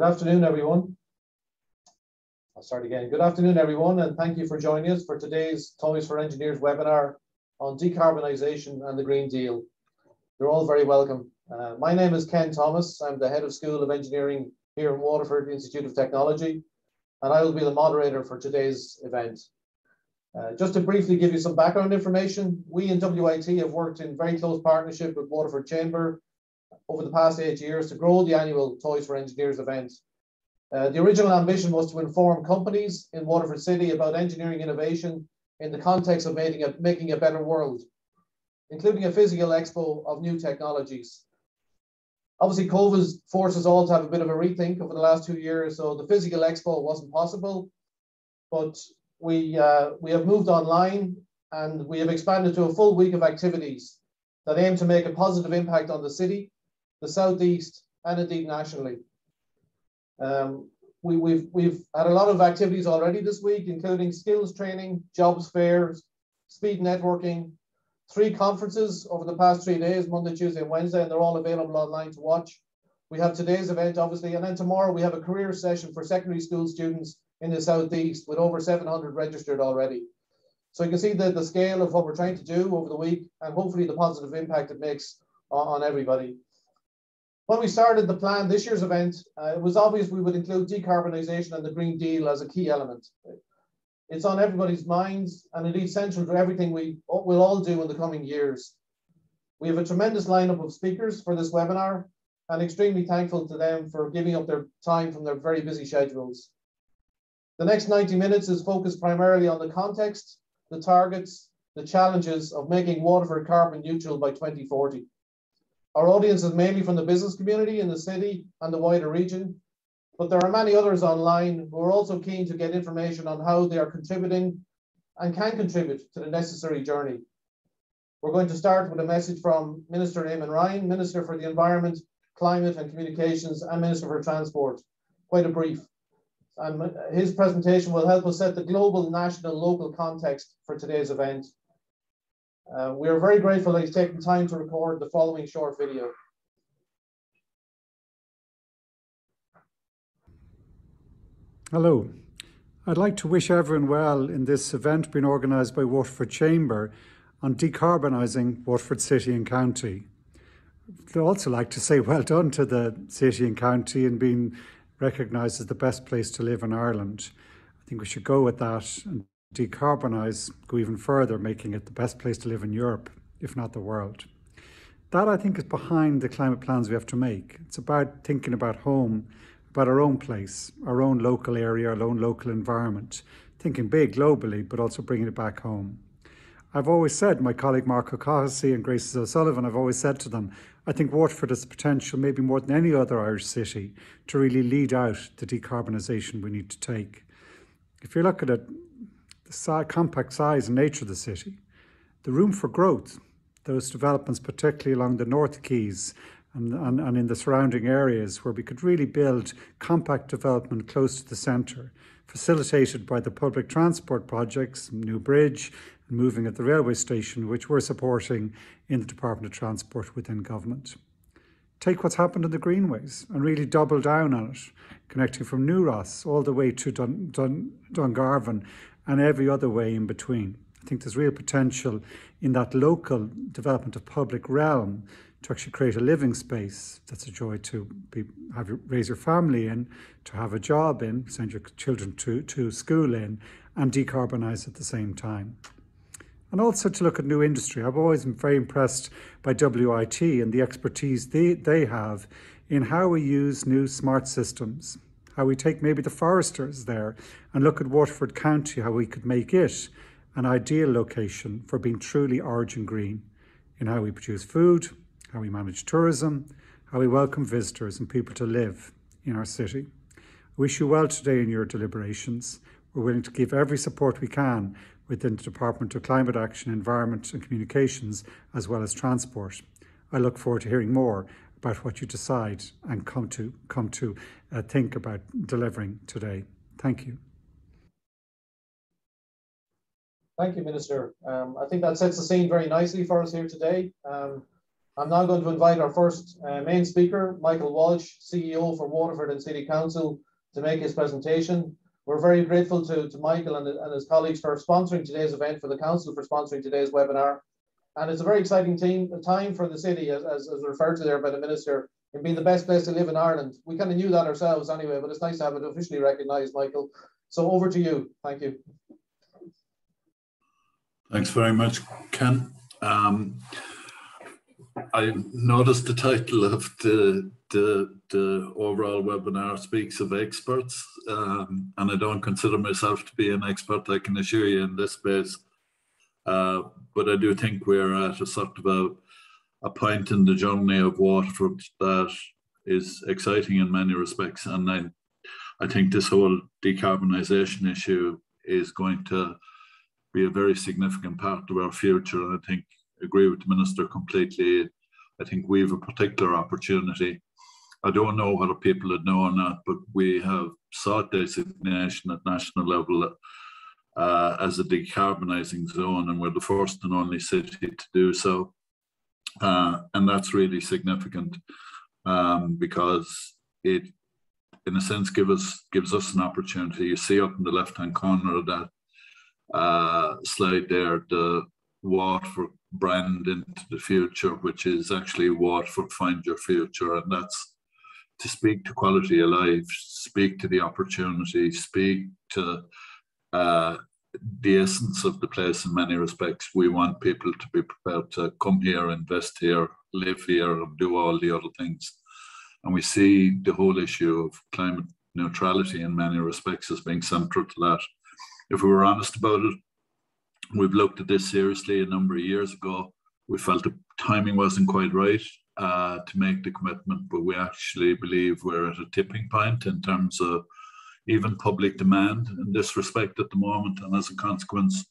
Good afternoon, everyone. I'll start again. Good afternoon, everyone, and thank you for joining us for today's Toys for Engineers webinar on decarbonisation and the Green Deal. You're all very welcome. Uh, my name is Ken Thomas. I'm the head of School of Engineering here in Waterford Institute of Technology, and I will be the moderator for today's event. Uh, just to briefly give you some background information, we in WIT have worked in very close partnership with Waterford Chamber over the past eight years to grow the annual Toys for Engineers event. Uh, the original ambition was to inform companies in Waterford City about engineering innovation in the context of making a, making a better world, including a physical expo of new technologies. Obviously, COVID forced us all to have a bit of a rethink over the last two years, so the physical expo wasn't possible, but we, uh, we have moved online and we have expanded to a full week of activities that aim to make a positive impact on the city, the Southeast, and indeed nationally. Um, we, we've, we've had a lot of activities already this week, including skills training, jobs fairs, speed networking, three conferences over the past three days, Monday, Tuesday, and Wednesday, and they're all available online to watch. We have today's event, obviously, and then tomorrow we have a career session for secondary school students in the Southeast with over 700 registered already. So you can see the, the scale of what we're trying to do over the week and hopefully the positive impact it makes on, on everybody. When we started the plan, this year's event, uh, it was obvious we would include decarbonisation and the Green Deal as a key element. It's on everybody's minds and indeed central to everything we will all do in the coming years. We have a tremendous lineup of speakers for this webinar and extremely thankful to them for giving up their time from their very busy schedules. The next 90 minutes is focused primarily on the context, the targets, the challenges of making Waterford carbon neutral by 2040. Our audience is mainly from the business community in the city and the wider region, but there are many others online who are also keen to get information on how they are contributing and can contribute to the necessary journey. We're going to start with a message from Minister Eamon Ryan, Minister for the Environment, Climate and Communications, and Minister for Transport. Quite a brief. And his presentation will help us set the global, national, local context for today's event. Uh, we are very grateful that he's taken time to record the following short video. Hello. I'd like to wish everyone well in this event being organised by Waterford Chamber on decarbonising Waterford City and County. I'd also like to say well done to the city and county in being recognised as the best place to live in Ireland. I think we should go with that and decarbonise, go even further, making it the best place to live in Europe, if not the world. That I think is behind the climate plans we have to make. It's about thinking about home about our own place, our own local area, our own local environment, thinking big globally, but also bringing it back home. I've always said, my colleague Marc Ó Cathasaigh and Grace O'Sullivan, I've always said to them, I think Waterford has the potential, maybe more than any other Irish city, to really lead out the decarbonisation we need to take. If you look at it, compact size and nature of the city, the room for growth, those developments, particularly along the North Quays and, and, and in the surrounding areas where we could really build compact development close to the centre, facilitated by the public transport projects, New Bridge, and moving at the railway station, which we're supporting in the Department of Transport within government. Take what's happened in the greenways and really double down on it, connecting from New Ross all the way to Dun, Dun, Dungarvan and every other way in between. I think there's real potential in that local development of public realm to actually create a living space that's a joy to be, have raise your family in, to have a job in, send your children to, to school in, and decarbonise at the same time. And also to look at new industry. I've always been very impressed by WIT and the expertise they, they have in how we use new smart systems, how we take maybe the foresters there and look at Waterford County, how we could make it an ideal location for being truly origin green in how we produce food, how we manage tourism, how we welcome visitors and people to live in our city. I wish you well today in your deliberations. We're willing to give every support we can within the Department of Climate Action, Environment and Communications, as well as transport. I look forward to hearing more about what you decide and come to come to uh, think about delivering today. Thank you. Thank you, Minister. Um, I think that sets the scene very nicely for us here today. Um, I'm now going to invite our first uh, main speaker, Michael Walsh, CEO for Waterford and City Council, to make his presentation. We're very grateful to, to Michael and, and his colleagues for sponsoring today's event, for the Council for sponsoring today's webinar. And it's a very exciting team, time for the city, as, as, as referred to there by the Minister, in being the best place to live in Ireland. We kind of knew that ourselves anyway, but it's nice to have it officially recognised, Michael. So over to you. Thank you. Thanks very much, Ken. Um, I noticed the title of the the, the overall webinar speaks of experts, um, and I don't consider myself to be an expert. I can assure you in this space, uh, but I do think we're at a sort of a, a point in the journey of Waterford that is exciting in many respects, and I I think this whole decarbonisation issue is going to be a very significant part of our future, and I think agree with the minister completely. I think we have a particular opportunity. I don't know whether people had known that, but we have sought designation at national level uh, as a decarbonising zone, and we're the first and only city to do so. Uh, and that's really significant um, because it, in a sense, give us, gives us an opportunity. You see up in the left-hand corner of that uh, slide there, the Waterford brand into the future, which is actually Waterford Find Your Future. And that's to speak to quality of life, speak to the opportunity, speak to uh, the essence of the place in many respects. We want people to be prepared to come here, invest here, live here, and do all the other things. And we see the whole issue of climate neutrality in many respects as being central to that. If we were honest about it, We've looked at this seriously a number of years ago. We felt the timing wasn't quite right uh, to make the commitment, but we actually believe we're at a tipping point in terms of even public demand in this respect at the moment. And as a consequence,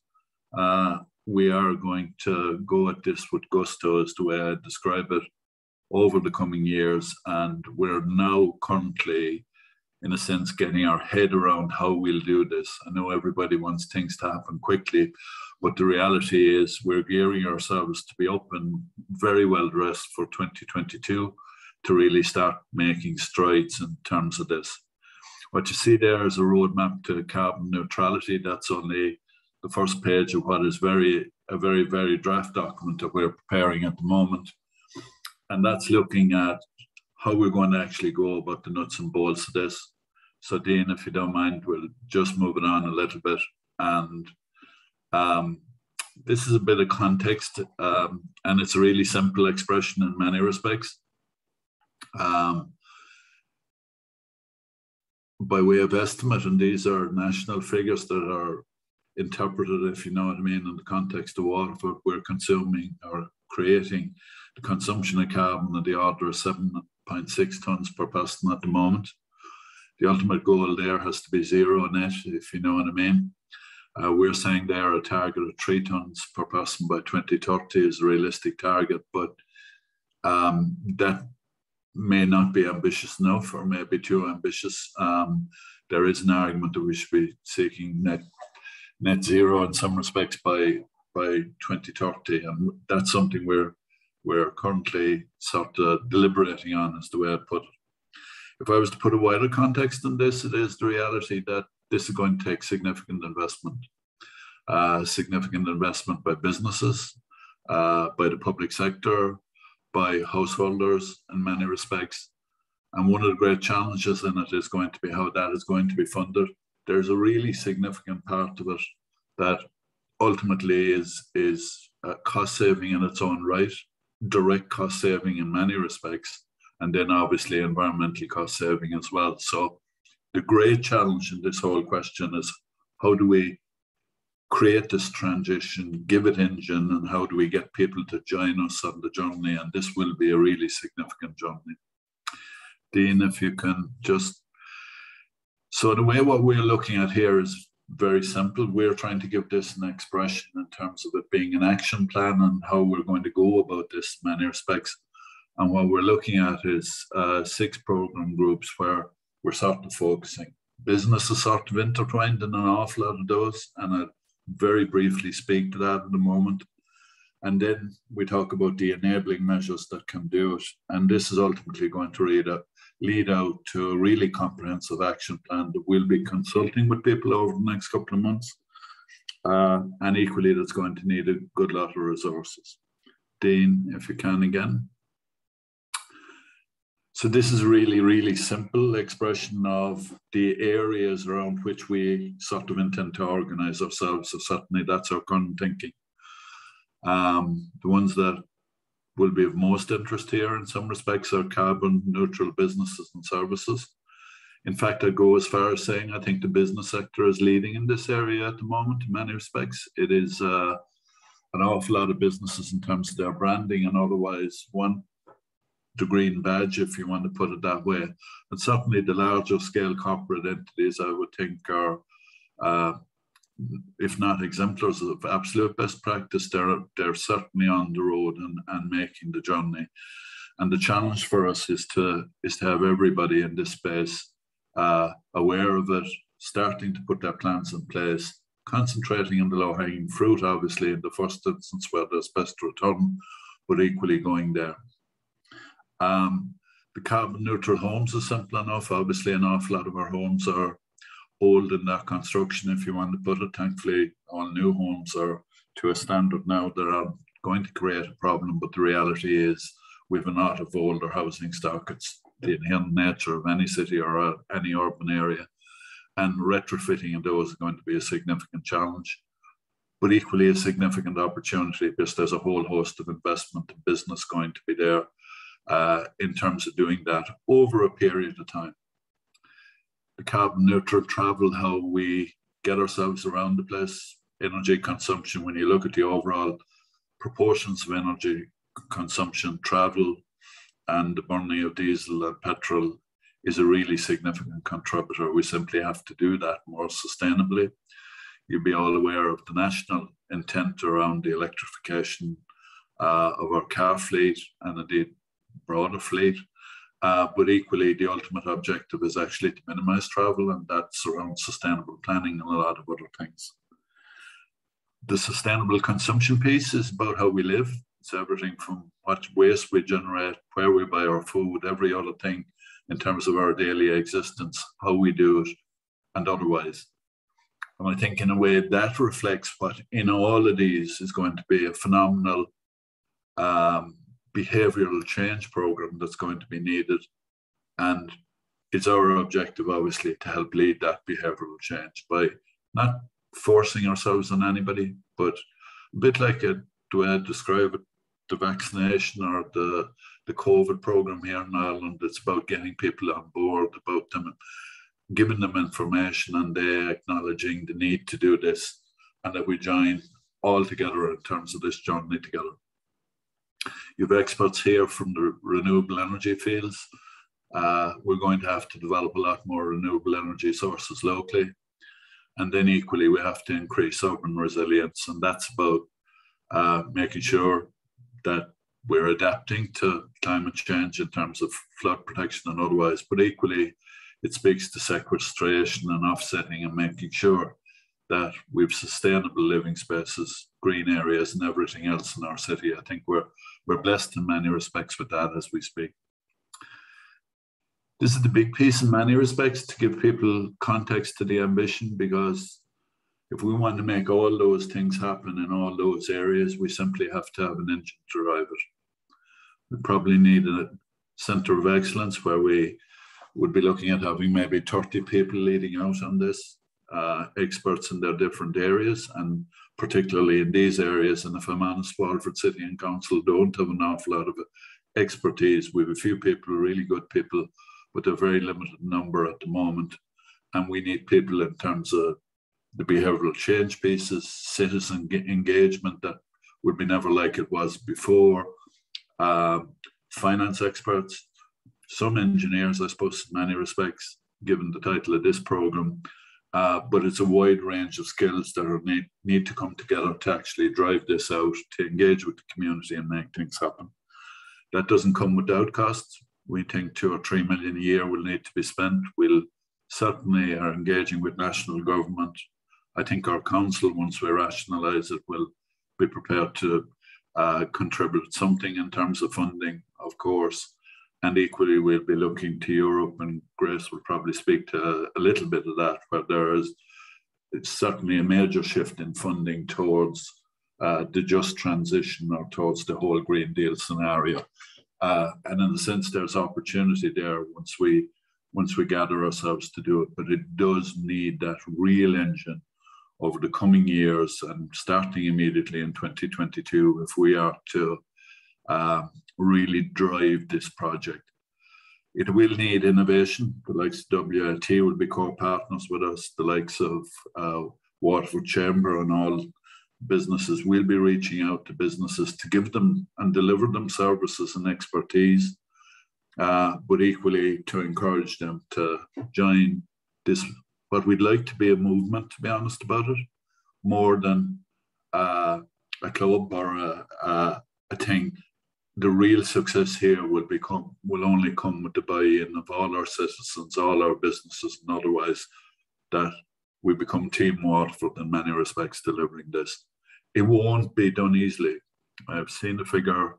uh, we are going to go at this with gusto, is the way I describe it, over the coming years. And we're now currently, in a sense, getting our head around how we'll do this. I know everybody wants things to happen quickly, but the reality is we're gearing ourselves to be up and very well dressed for 2022 to really start making strides in terms of this. What you see there is a roadmap to carbon neutrality. That's only the first page of what is very a very, very draft document that we're preparing at the moment. And that's looking at how we're going to actually go about the nuts and bolts of this. So Dean, if you don't mind, we'll just move it on a little bit and um, this is a bit of context, um, and it's a really simple expression in many respects. Um, by way of estimate, and these are national figures that are interpreted, if you know what I mean, in the context of Waterford, we're consuming or creating the consumption of carbon at the order of 7.6 tons per person at the moment. The ultimate goal there has to be zero net, if you know what I mean. Uh, we're saying there a target of three tons per person by 2030 is a realistic target, but um, that may not be ambitious enough or may be too ambitious. Um, there is an argument that we should be seeking net net zero in some respects by by 2030, and that's something we're we're currently sort of deliberating on, is the way I put it. If I was to put a wider context on this, it is the reality that this is going to take significant investment, uh, significant investment by businesses, uh, by the public sector, by householders in many respects. And one of the great challenges in it is going to be how that is going to be funded. There's a really significant part of it that ultimately is, is cost saving in its own right, direct cost saving in many respects, and then obviously environmental cost saving as well. So the great challenge in this whole question is how do we create this transition, give it engine, and how do we get people to join us on the journey? And this will be a really significant journey. Dean, if you can just. So, the way what we're looking at here is very simple. We're trying to give this an expression in terms of it being an action plan and how we're going to go about this in many respects. And what we're looking at is uh, six program groups where we're sort of focusing. Business is sort of intertwined in an awful lot of those, and I very briefly speak to that in a moment. And then we talk about the enabling measures that can do it. And this is ultimately going to lead, a, lead out to a really comprehensive action plan that we'll be consulting with people over the next couple of months. Uh, and equally, that's going to need a good lot of resources. Dean, if you can again. So this is really, really simple expression of the areas around which we sort of intend to organize ourselves. So certainly that's our current thinking. Um, the ones that will be of most interest here in some respects are carbon neutral businesses and services. In fact, I go as far as saying I think the business sector is leading in this area at the moment in many respects. It is uh, an awful lot of businesses in terms of their branding and otherwise want the green badge, if you want to put it that way. And certainly the larger scale corporate entities, I would think, are, uh, if not exemplars of absolute best practice, they're, they're certainly on the road and, and making the journey. And the challenge for us is to, is to have everybody in this space uh, aware of it, starting to put their plans in place, concentrating on the low hanging fruit, obviously, in the first instance where there's best return, but equally going there. Um, the carbon neutral homes is simple enough. Obviously, an awful lot of our homes are old in their construction, if you want to put it. Thankfully, all new homes are to a standard now that are going to create a problem. But the reality is, we have a lot of older housing stock. It's the inherent nature of any city or uh, any urban area. And retrofitting of those is going to be a significant challenge, but equally a significant opportunity because there's a whole host of investment and business going to be there uh, in terms of doing that over a period of time. The carbon neutral travel, how we get ourselves around the place, energy consumption, when you look at the overall proportions of energy consumption, travel, and the burning of diesel and petrol is a really significant contributor. We simply have to do that more sustainably. You'll be all aware of the national intent around the electrification uh, of our car fleet and indeed broader fleet. Uh, but equally, the ultimate objective is actually to minimize travel, and that's around sustainable planning and a lot of other things. The sustainable consumption piece is about how we live. It's everything from what waste we generate, where we buy our food, every other thing in terms of our daily existence, how we do it, and otherwise. And I think, in a way, that reflects what in all of these is going to be a phenomenal um, behavioral change program that's going to be needed. And it's our objective, obviously, to help lead that behavioral change by not forcing ourselves on anybody, but a bit like a, the way I describe it, the vaccination or the the COVID program here in Ireland. It's about getting people on board, about them giving them information and they acknowledging the need to do this and that we join all together in terms of this journey together. You have experts here from the renewable energy fields. Uh, we're going to have to develop a lot more renewable energy sources locally. And then equally, we have to increase urban resilience. And that's about uh, making sure that we're adapting to climate change in terms of flood protection and otherwise. But equally, it speaks to sequestration and offsetting and making sure that we've sustainable living spaces, green areas, and everything else in our city. I think we're we're blessed in many respects with that as we speak. This is the big piece in many respects to give people context to the ambition because if we want to make all those things happen in all those areas, we simply have to have an engine to drive it. We probably need a center of excellence where we would be looking at having maybe 30 people leading out on this, uh, experts in their different areas, and particularly in these areas. And if I'm honest, Waterford City and Council don't have an awful lot of expertise. We have a few people, really good people, but a very limited number at the moment. And we need people in terms of the behavioral change pieces, citizen engagement that would be never like it was before, uh, finance experts, some engineers, I suppose, in many respects, given the title of this program, uh, but it's a wide range of skills that are need, need to come together to actually drive this out, to engage with the community and make things happen. That doesn't come without costs. We think two or three million a year will need to be spent. We'll certainly are engaging with national government. I think our council, once we rationalise it, will be prepared to uh, contribute something in terms of funding, of course. And equally, we'll be looking to Europe, and Grace will probably speak to a little bit of that, where there is it's certainly a major shift in funding towards uh, the just transition or towards the whole Green Deal scenario. Uh, and in a sense, there's opportunity there once we once we gather ourselves to do it. But it does need that real engine over the coming years and starting immediately in 2022 if we are to uh, really drive this project. It will need innovation. The likes of WIT will be core partners with us. The likes of uh, Waterford Chamber and all businesses will be reaching out to businesses to give them and deliver them services and expertise, uh, but equally to encourage them to join this, what we'd like to be a movement, to be honest about it, more than uh, a club or a, a, a thing. The real success here will become will only come with the buy-in of all our citizens, all our businesses, and otherwise that we become Team Waterford in many respects delivering this it won't be done easily. I've seen a figure,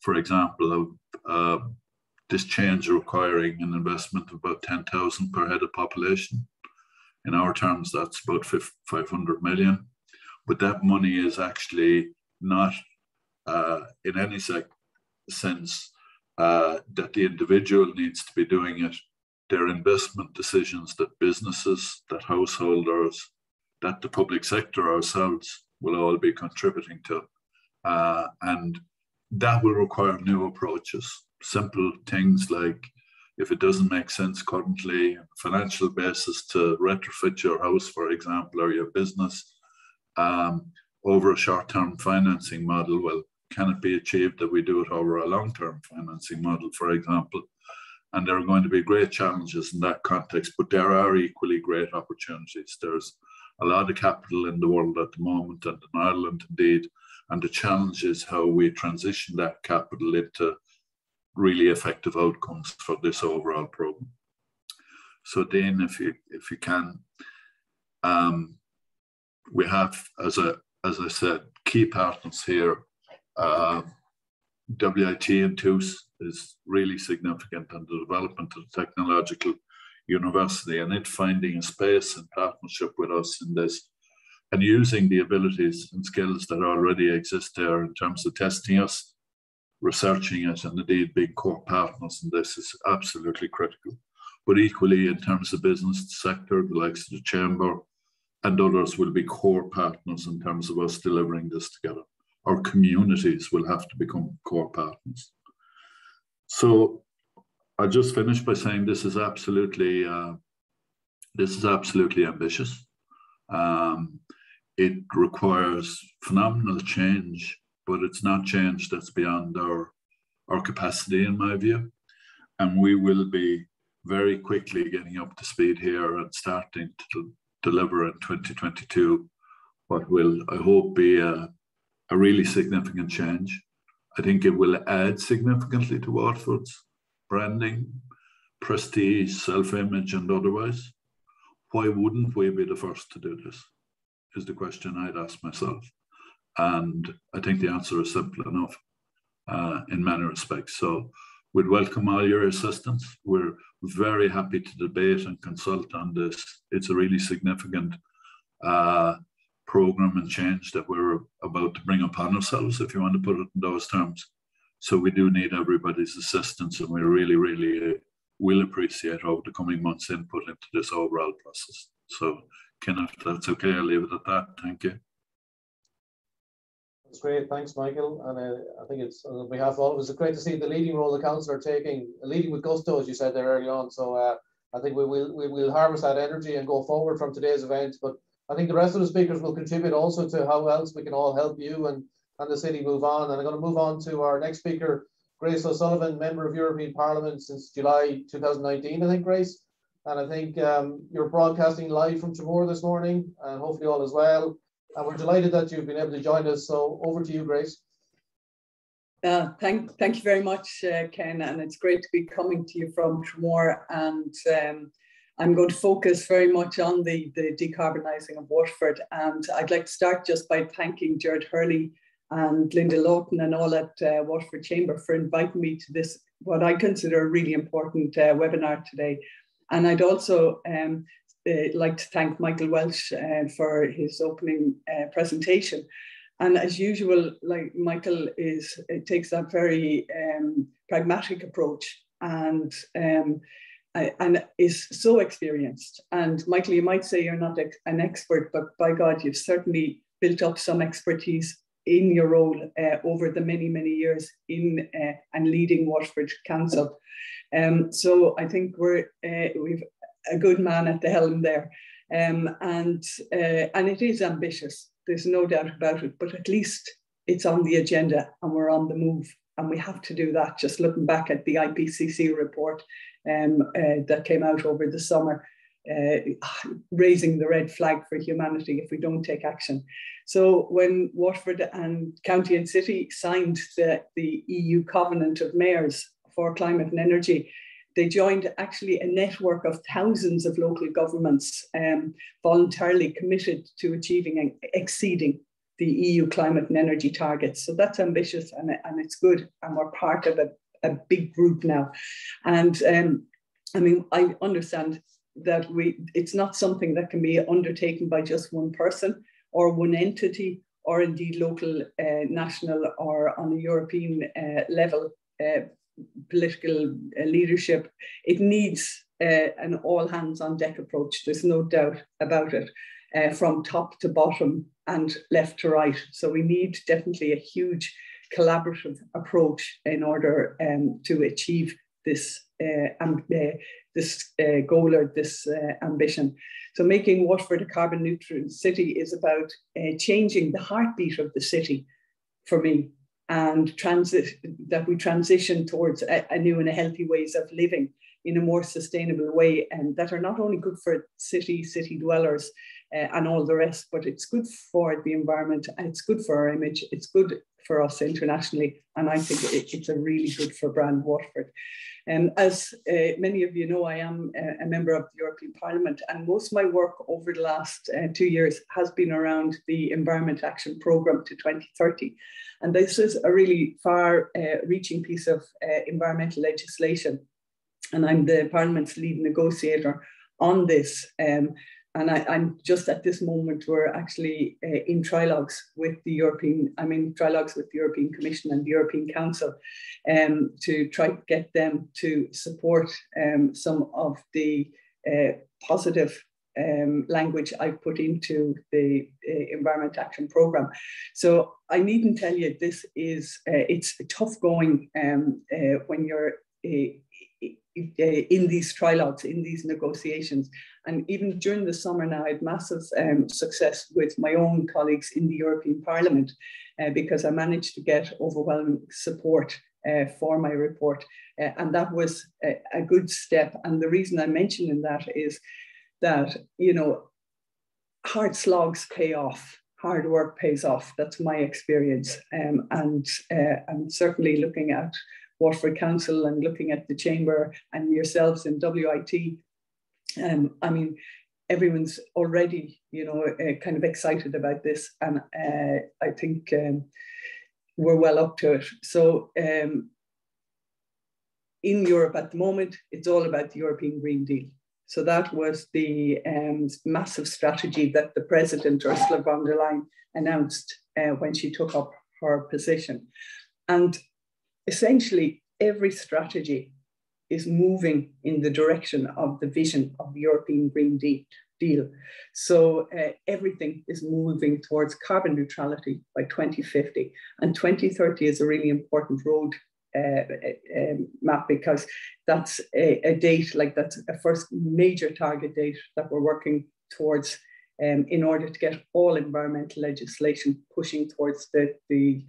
for example, of uh, this change requiring an investment of about 10,000 per head of population. In our terms, that's about 500 million. But that money is actually not uh, in any sense uh, that the individual needs to be doing it. They're investment decisions that businesses, that householders, that the public sector ourselves will all be contributing to. Uh, and that will require new approaches. Simple things like if it doesn't make sense currently, financial basis to retrofit your house, for example, or your business um, over a short term financing model, well, can it be achieved that we do it over a long term financing model, for example? And there are going to be great challenges in that context, but there are equally great opportunities. There's a lot of capital in the world at the moment and in Ireland indeed. And the challenge is how we transition that capital into really effective outcomes for this overall program. So Dean, if you if you can, um, we have as a as I said, key partners here. Uh, WIT and TUS is really significant in the development of the technological university and it finding a space and partnership with us in this and using the abilities and skills that already exist there in terms of testing us, researching it, and indeed being core partners in this is absolutely critical. But equally, in terms of business sector, the likes of the chamber and others will be core partners in terms of us delivering this together. Our communities will have to become core partners. So I just finished by saying this is absolutely uh, this is absolutely ambitious. Um, it requires phenomenal change, but it's not change that's beyond our our capacity, in my view. And we will be very quickly getting up to speed here and starting to deliver in 2022 what will, I hope, be a, a really significant change. I think it will add significantly to Waterford's branding, prestige, self image, and otherwise. Why wouldn't we be the first to do this? Is the question I'd ask myself. And I think the answer is simple enough uh, in many respects. So we'd welcome all your assistance. We're very happy to debate and consult on this. It's a really significant uh, program and change that we're about to bring upon ourselves, if you want to put it in those terms. So we do need everybody's assistance, and we really, really uh, will appreciate over the coming months' input into this overall process. So, Ken, if that's okay, I'll leave it at that. Thank you. That's great. Thanks, Michael. And uh, I think it's on behalf of all of us, it's great to see the leading role the council are taking, leading with gusto, as you said there early on. So uh, I think we will we will harvest that energy and go forward from today's event. But I think the rest of the speakers will contribute also to how else we can all help you and and the city move on. And I'm going to move on to our next speaker, Grace O'Sullivan, member of European Parliament since July 2019, I think, Grace. And I think um, you're broadcasting live from Tramore this morning, and hopefully all is well. And we're delighted that you've been able to join us. So over to you, Grace. Uh, thank, thank you very much, uh, Ken, and it's great to be coming to you from Tramore. And um, I'm going to focus very much on the, the decarbonising of Waterford. And I'd like to start just by thanking Gerald Hurley and Linda Lawton and all at uh, Waterford Chamber for inviting me to this, what I consider a really important uh, webinar today. And I'd also um, uh, like to thank Michael Walsh uh, for his opening uh, presentation. And as usual, like Michael is, it takes that very um, pragmatic approach and um, and is so experienced. And Michael, you might say you're not an expert, but by God, you've certainly built up some expertise in your role uh, over the many, many years in uh, and leading Waterford Council. Um, so I think we're uh, we've a good man at the helm there, um, and uh, and it is ambitious. There's no doubt about it. But at least it's on the agenda, and we're on the move, and we have to do that. Just looking back at the IPCC report um, uh, that came out over the summer, uh, raising the red flag for humanity if we don't take action. So when Waterford and County and City signed the, the EU Covenant of Mayors for Climate and Energy, they joined actually a network of thousands of local governments um, voluntarily committed to achieving and exceeding the EU climate and energy targets. So that's ambitious and, and it's good. And we're part of a, a big group now. And um, I mean, I understand that we it's not something that can be undertaken by just one person or one entity or indeed local, uh, national or on a European uh, level uh, political uh, leadership. It needs uh, an all hands on deck approach. There's no doubt about it, uh, from top to bottom and left to right. So we need definitely a huge collaborative approach in order um, to achieve this uh, uh, this uh, goal or this ambition. So making Waterford a carbon neutral city is about changing the heartbeat of the city for me and transit that we transition towards a, a, new and a healthy ways of living in a more sustainable way and that are not only good for city city dwellers uh, and all the rest but it's good for the environment it's good for our image it's good for us internationally and i think it, it's a really good for brand waterford um, as uh, many of you know, I am a, a, member of the European Parliament, and most of my work over the last uh, two years has been around the Environment Action Programme to 2030. And this is a really far uh, reaching piece of uh, environmental legislation. And I'm the Parliament's lead negotiator on this. Um, and I, am just at this moment, we're actually uh, in trilogues with the European, I mean, trilogues with the European Commission and the European Council um, to try to get them to support um, some of the uh, positive um, language I've put into the uh, Environment Action Programme. So I needn't tell you this is, uh, it's tough going um, uh, when you're uh, in these trilogues, in these negotiations. And even during the summer now, I had massive um, success with my own colleagues in the European Parliament uh, because I managed to get overwhelming support uh, for my report. Uh, and that was a, a, good step. And the reason I'm mentioning that is that, you know, hard slogs pay off. Hard work pays off. That's my experience. Um, and uh, I'm certainly looking at Waterford Council and looking at the Chamber and yourselves in WIT, um, I mean, everyone's already, you know, uh, kind of excited about this. And uh, I think um, we're well up to it. So um, in Europe at the moment, it's all about the European Green Deal. So that was the um, massive strategy that the President Ursula von der Leyen announced uh, when she took up her position. And essentially every strategy is moving in the direction of the vision of the European Green Deal. So uh, everything is moving towards carbon neutrality by 2050. And 2030 is a really important road uh, uh, um, map because that's a, a, date, like that's a first major target date that we're working towards um, in order to get all environmental legislation pushing towards the, the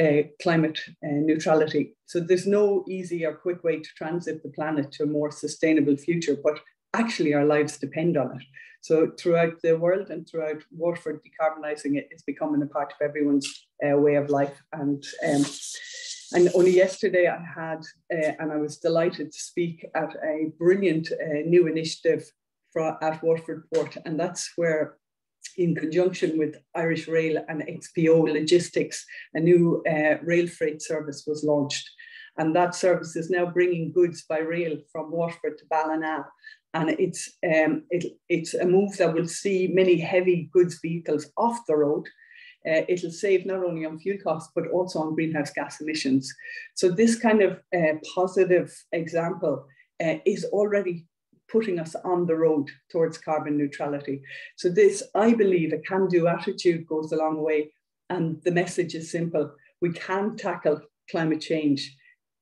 uh, climate uh, neutrality. So there's no easy or quick way to transit the planet to a more sustainable future, but actually our lives depend on it. So throughout the world and throughout Waterford, decarbonising it is becoming a part of everyone's uh, way of life. And um, and only yesterday I had, uh, and I was delighted to speak at a brilliant uh, new initiative for, at Waterford Port, and that's where in conjunction with Irish Rail and XPO Logistics, a new uh, rail freight service was launched. And that service is now bringing goods by rail from Waterford to Ballina. And it's, um, it, it's a move that will see many heavy goods vehicles off the road. Uh, it'll save not only on fuel costs, but also on greenhouse gas emissions. So this kind of uh, positive example uh, is already putting us on the road towards carbon neutrality. So this, I believe, a can-do attitude goes a long way. And the message is simple. We can tackle climate change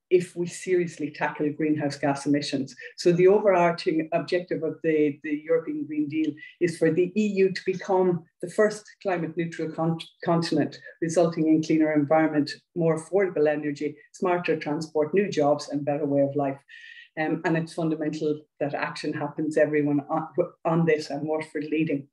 if we seriously tackle greenhouse gas emissions. So the overarching objective of the, the European Green Deal is for the EU to become the first climate neutral con continent, resulting in cleaner environment, more affordable energy, smarter transport, new jobs, and better way of life. Um, and it's fundamental that action happens, everyone on, on this, and Waterford leading.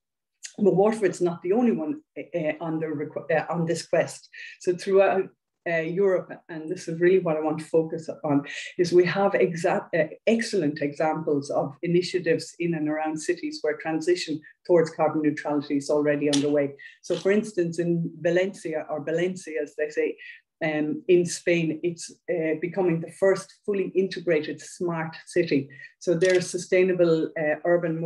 But Waterford's not the only one uh, on, the, uh, on this quest. So throughout uh, Europe, and this is really what I want to focus on, is we have exa- uh, excellent examples of initiatives in and around cities where transition towards carbon neutrality is already underway. So, for instance, in Valencia, or Valencia as they say, um, in Spain, it's uh, becoming the first fully integrated smart city. So their sustainable uh, urban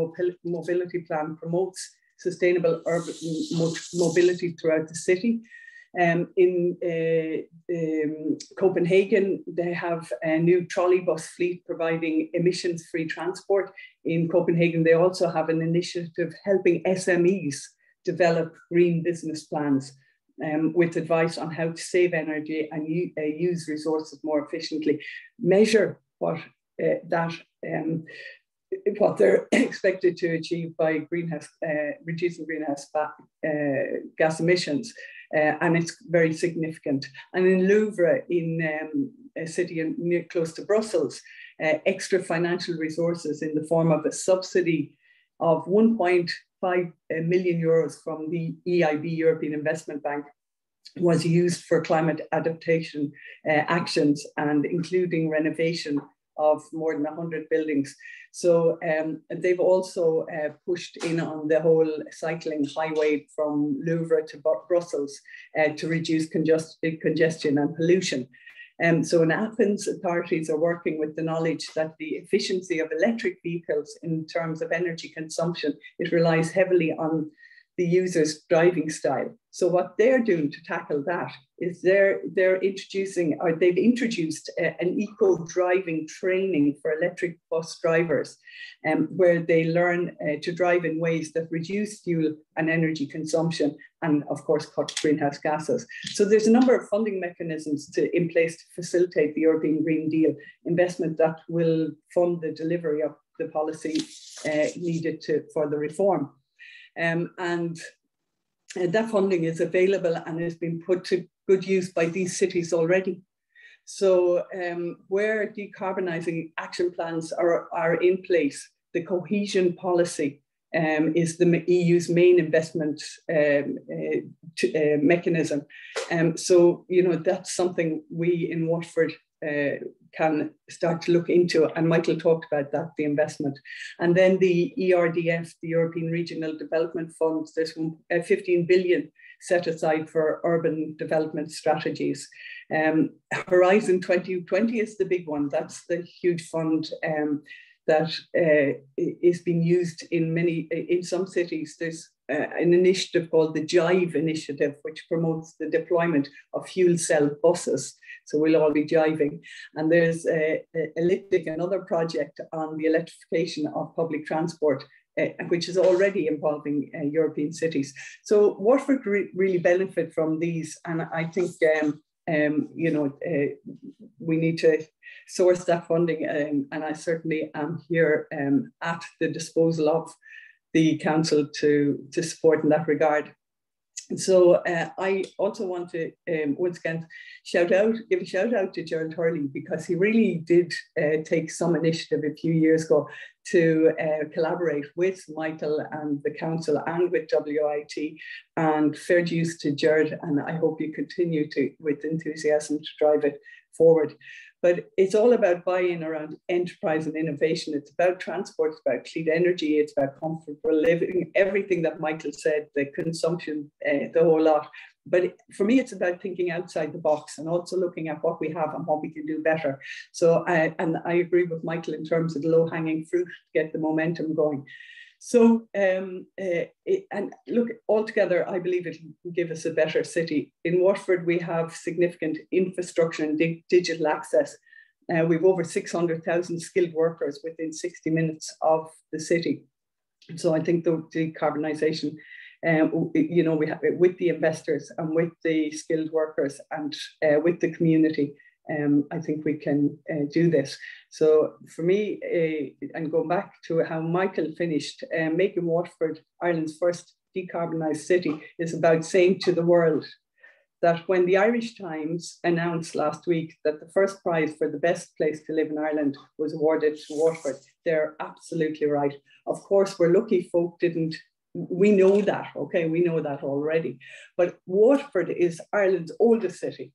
mobility plan promotes sustainable urban mobility throughout the city. Um, in uh, um, Copenhagen, they have a new trolley bus fleet providing emissions-free transport. In Copenhagen, they also have an initiative helping SMEs develop green business plans um, with advice on how to save energy and uh, use resources more efficiently, measure what uh, that um, what they're expected to achieve by greenhouse uh, reducing greenhouse uh, gas emissions, uh, and it's very significant. And in Leuven, in um, a city near close to Brussels, uh, extra financial resources in the form of a subsidy of 1.5 million euros from the EIB, European Investment Bank, was used for climate adaptation uh, actions and including renovation of more than 100 buildings. So um, they've also uh, pushed in on the whole cycling highway from Leuven to Brussels uh, to reduce congestion and pollution. Um, so in Athens, authorities are working with the knowledge that the efficiency of electric vehicles in terms of energy consumption, it relies heavily on the user's driving style. So what they're doing to tackle that is they're they're introducing or they've introduced a, an eco driving training for electric bus drivers, um, where they learn uh, to drive in ways that reduce fuel and energy consumption and of course cut greenhouse gases. So there's a number of funding mechanisms to, in place to facilitate the European Green Deal investment that will fund the delivery of the policy uh, needed to, for the reform. Um, and uh, that funding is available and has been put to good use by these cities already. So um, where decarbonising action plans are, are in place, the cohesion policy um, is the EU's main investment um, uh, to, uh, mechanism. Um, so, you know, that's something we in Waterford uh, can start to look into. And Michael talked about that, the investment. And then the ERDF, the European Regional Development Funds, there's uh, 15 billion set aside for urban development strategies. Um, Horizon 2020 is the big one. That's the huge fund um, that uh, is being used in many, in some cities. There's uh, an initiative called the Jive Initiative, which promotes the deployment of fuel cell buses so we'll all be jiving. And there's a, a ELIPTIC, another project on the electrification of public transport uh, which is already involving uh, European cities. So Waterford re really benefit from these, and I think um, um, you know uh, we need to source that funding, um, and I certainly am here um, at the disposal of the council to to support in that regard so uh, I also want to um, once again shout out, give a shout out to Gerald Hurley because he really did uh, take some initiative a few years ago to uh, collaborate with Michael and the council and with WIT and fair dues to Gerald and I hope you continue to with enthusiasm to drive it forward. But it's all about buy-in around enterprise and innovation. It's about transport, it's about clean energy, it's about comfortable living, everything that Michael said, the consumption, uh, the whole lot. But for me, it's about thinking outside the box and also looking at what we have and what we can do better. So, I, and I agree with Michael in terms of the low-hanging fruit to get the momentum going. So, um, uh, it, and look, altogether, I believe it will give us a better city. In Waterford, we have significant infrastructure and di digital access. Uh, we've over 600,000 skilled workers within 60 minutes of the city. So I think the decarbonisation, um, you know, we have with the investors and with the skilled workers and uh, with the community, um, I think we can uh, do this. So for me, uh, and going back to how Michael finished, uh, making Waterford Ireland's first decarbonised city is about saying to the world that when the Irish Times announced last week that the first prize for the best place to live in Ireland was awarded to Waterford, they're absolutely right. Of course, we're lucky folk didn't we know that, okay, we know that already. But Waterford is Ireland's oldest city,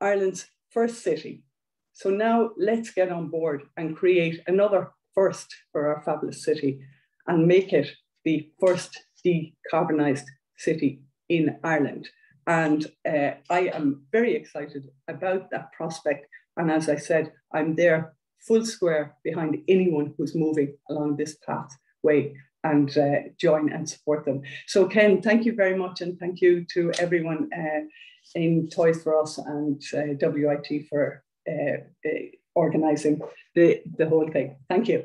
Ireland's first city. So now let's get on board and create another first for our fabulous city and make it the first decarbonised city in Ireland. And uh, I am very excited about that prospect. And as I said, I'm there full square behind anyone who's moving along this pathway and uh, join and support them. So Ken, thank you very much. And thank you to everyone uh, in Toys for Us and uh, WIT for uh, uh, organising the, the whole thing. Thank you.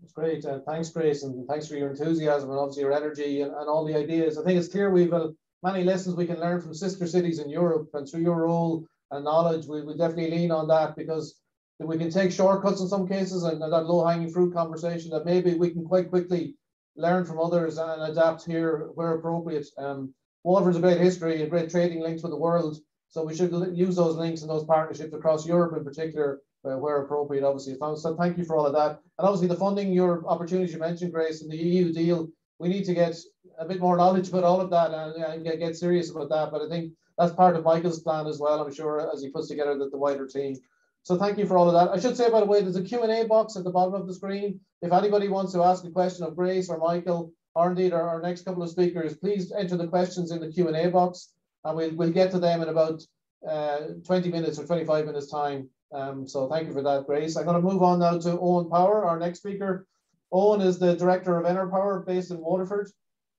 That's great. Uh, thanks, Grace, and thanks for your enthusiasm and obviously your energy and, and all the ideas. I think it's clear we've uh, many lessons we can learn from sister cities in Europe, and through your role and knowledge, we will definitely lean on that because we can take shortcuts in some cases and, and that low-hanging fruit conversation that maybe we can quite quickly learn from others and adapt here where appropriate. Um, Waterford's a great history, a great trading links with the world. So we should use those links and those partnerships across Europe in particular, uh, where appropriate, obviously. So thank you for all of that. And obviously the funding, your opportunities you mentioned, Grace, and the EU deal, we need to get a bit more knowledge about all of that and, and get, get serious about that. But I think that's part of Michael's plan as well, I'm sure, as he puts together the, the wider team. So thank you for all of that. I should say, by the way, there's a Q&A box at the bottom of the screen. If anybody wants to ask a question of Grace or Michael, or indeed our, our next couple of speakers, please enter the questions in the Q&A box and we'll, we'll get to them in about uh, 20 minutes or 25 minutes time. Um, so thank you for that, Grace. I'm going to move on now to Owen Power, our next speaker. Owen is the director of Enerpower based in Waterford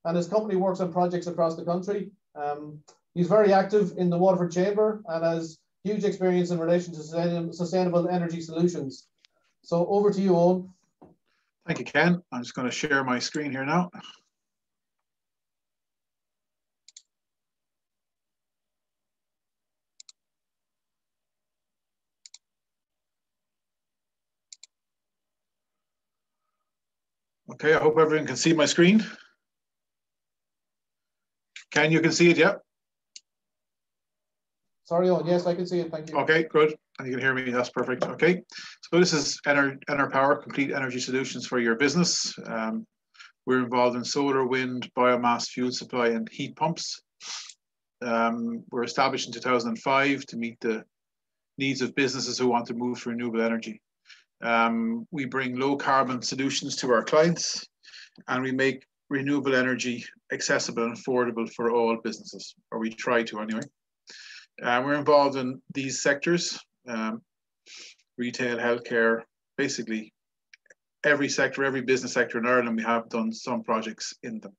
and his company works on projects across the country. Um, he's very active in the Waterford Chamber and has huge experience in relation to sustainable energy solutions. So over to you, Owen. Thank you, Ken. I'm just going to share my screen here now. Okay, I hope everyone can see my screen. Ken, you can see it, yeah? Sorry, Owen. Yes, I can see it. Thank you. Okay, good. And you can hear me. That's perfect. Okay. So this is Enerpower, complete energy solutions for your business. Um, we're involved in solar, wind, biomass, fuel supply, and heat pumps. Um, we're established in 2005 to meet the needs of businesses who want to move to renewable energy. Um, we bring low carbon solutions to our clients and we make renewable energy accessible and affordable for all businesses, or we try to anyway. Uh, we're involved in these sectors, um, retail, healthcare, basically every sector, every business sector in Ireland, we have done some projects in them.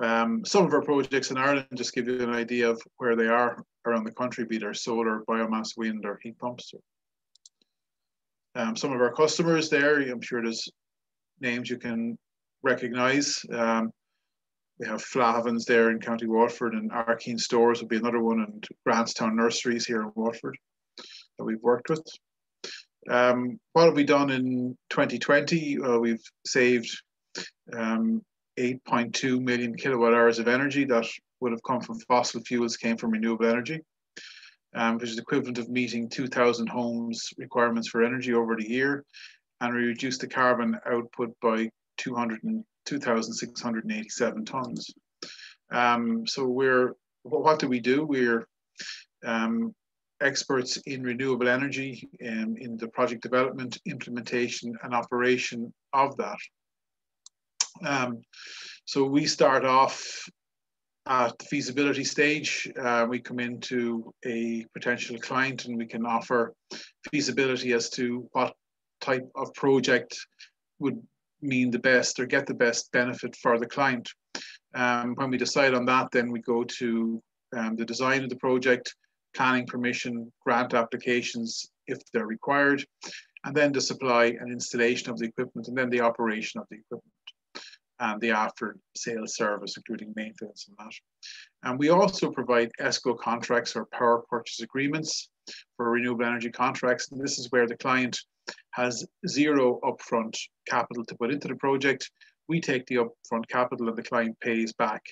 Um, some of our projects in Ireland just give you an idea of where they are around the country, be they solar, biomass, wind, or heat pumps. Um, some of our customers there, I'm sure there's names you can recognize. Um, we have Flahavans there in County Waterford and Ardkeen Stores would be another one and Grantstown Nurseries here in Waterford that we've worked with. Um, what have we done in 2020? Uh, we've saved um, 8.2 million kilowatt hours of energy that would have come from fossil fuels came from renewable energy, um, which is equivalent of meeting 2,000 homes requirements for energy over the year. And we reduced the carbon output by 200 2,687 tons. Um, so we're, what do we do? We're, um, experts in renewable energy um, in the project development, implementation, and operation of that. Um, so we start off at the feasibility stage. Uh, we come into a potential client and we can offer feasibility as to what type of project would mean the best or get the best benefit for the client. Um, when we decide on that, then we go to um, the design of the project, planning permission, grant applications if they're required, and then the supply and installation of the equipment, and then the operation of the equipment and the after sales service, including maintenance and that. And we also provide ESCO contracts or power purchase agreements for renewable energy contracts. And this is where the client has zero upfront capital to put into the project. We take the upfront capital and the client pays back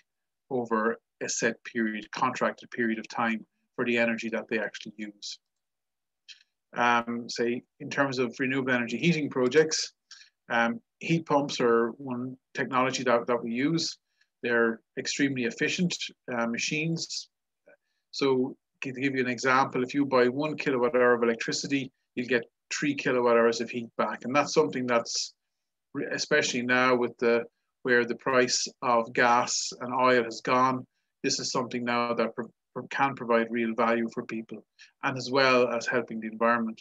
over a set period, contracted period of time for the energy that they actually use. Um, say, in terms of renewable energy heating projects, um, heat pumps are one technology that, that we use. They're extremely efficient uh, machines. So to give you an example, if you buy one kilowatt hour of electricity, you'll get three kilowatt hours of heat back. And that's something that's, especially now with the where the price of gas and oil has gone, this is something now that can provide real value for people and as well as helping the environment.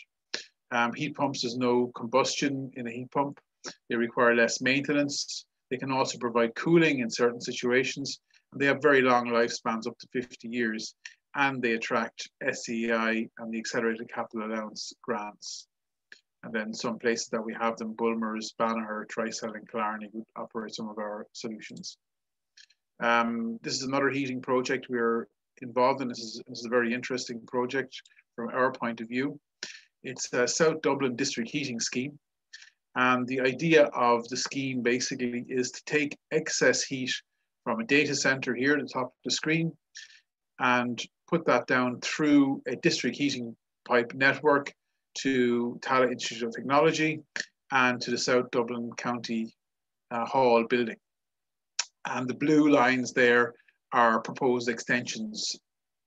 Um, heat pumps, there's no combustion in a heat pump. They require less maintenance. They can also provide cooling in certain situations. And they have very long lifespans, up to 50 years. And they attract SEI and the Accelerated Capital Allowance grants. And then some places that we have them, Bulmers, Banagher, Tristel and Killarney would operate some of our solutions. Um, this is another heating project we're involved in. This is, this is a very interesting project from our point of view. It's a South Dublin District Heating Scheme. And the idea of the scheme basically is to take excess heat from a data center here at the top of the screen and put that down through a district heating pipe network to Tallaght Institute of Technology and to the South Dublin County uh, Hall building. And the blue lines there are proposed extensions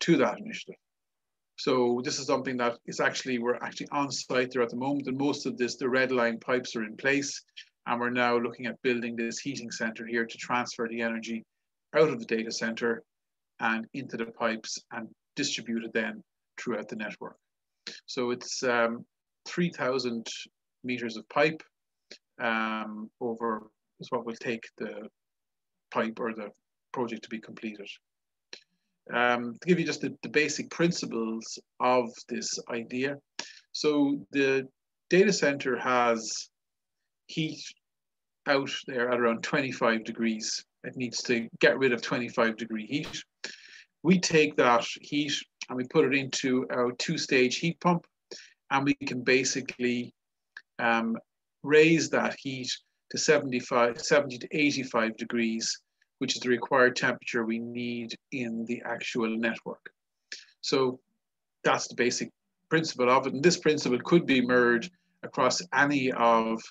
to that initiative. So this is something that is actually, we're actually on site there at the moment and most of this, the red line pipes are in place and we're now looking at building this heating center here to transfer the energy out of the data center and into the pipes and distributed then throughout the network. So it's um, 3,000 meters of pipe um, over is what will take the pipe or the project to be completed. Um, to give you just the, the basic principles of this idea. So the data center has heat out there at around 25 degrees. It needs to get rid of 25 degree heat. We take that heat and we put it into our two stage heat pump and we can basically um, raise that heat to 75, 70 to 85 degrees which is the required temperature we need in the actual network. So that's the basic principle of it. And this principle could be mirrored across any of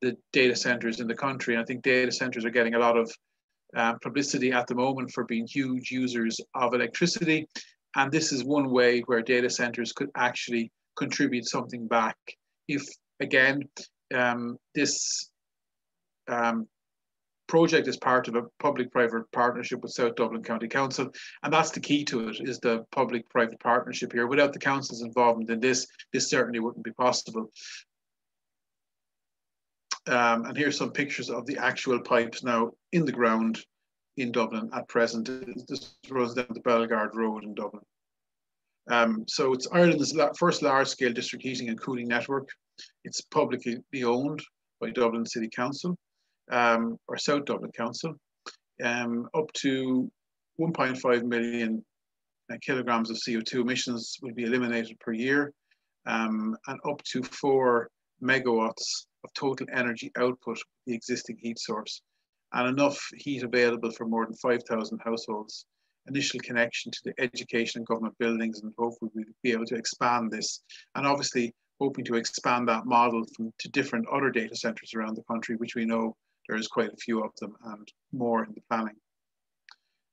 the data centers in the country. And I think data centers are getting a lot of uh, publicity at the moment for being huge users of electricity. And this is one way where data centers could actually contribute something back. If, again, um, this um, project is part of a public-private partnership with South Dublin County Council, and that's the key to it, is the public-private partnership here. Without the council's involvement in this, this certainly wouldn't be possible. Um, and here's some pictures of the actual pipes now in the ground in Dublin at present. This runs down the Belgard Road in Dublin. Um, so it's Ireland's first large-scale district heating and cooling network. It's publicly owned by Dublin City Council um, or South Dublin Council, um, up to 1.5 million uh, kilograms of CO2 emissions will be eliminated per year, um, and up to four megawatts of total energy output the existing heat source, and enough heat available for more than 5,000 households. Initial connection to the education and government buildings, and hopefully we'll be able to expand this. And obviously, hoping to expand that model from, to different other data centers around the country, which we know there's quite a few of them and more in the planning.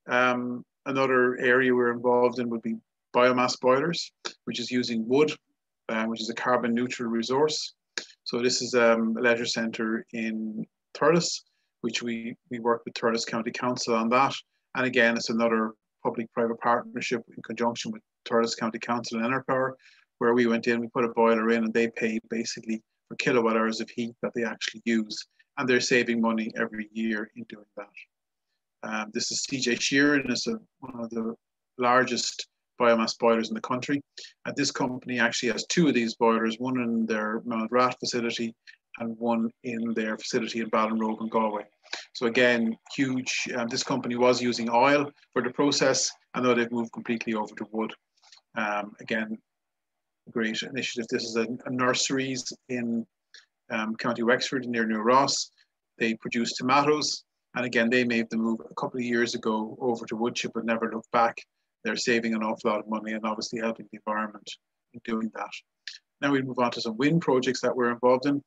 Um, another area we're involved in would be biomass boilers. which is using wood, uh, which is a carbon neutral resource. So this is um, a leisure centre in Thurles, which we, we work with Thurles County Council on that. And again, it's another public-private partnership in conjunction with Thurles County Council and Enerpower, where we went in, we put a boiler in and they pay basically for kilowatt hours of heat that they actually use. And they're saving money every year in doing that. Um, this is CJ Sheeran, it's a, one of the largest biomass boilers in the country. And this company actually has two of these boilers, one in their Mount Rat facility and one in their facility in Ballinrobe in Galway. So again, huge, um, this company was using oil for the process and now they've moved completely over to wood. Um, again, great initiative. This is a, a nurseries in um, County Wexford near New Ross. They produce tomatoes and again, they made the move a couple of years ago over to wood chip but never looked back. They're saving an awful lot of money and obviously helping the environment in doing that. Now we move on to some wind projects that we're involved in.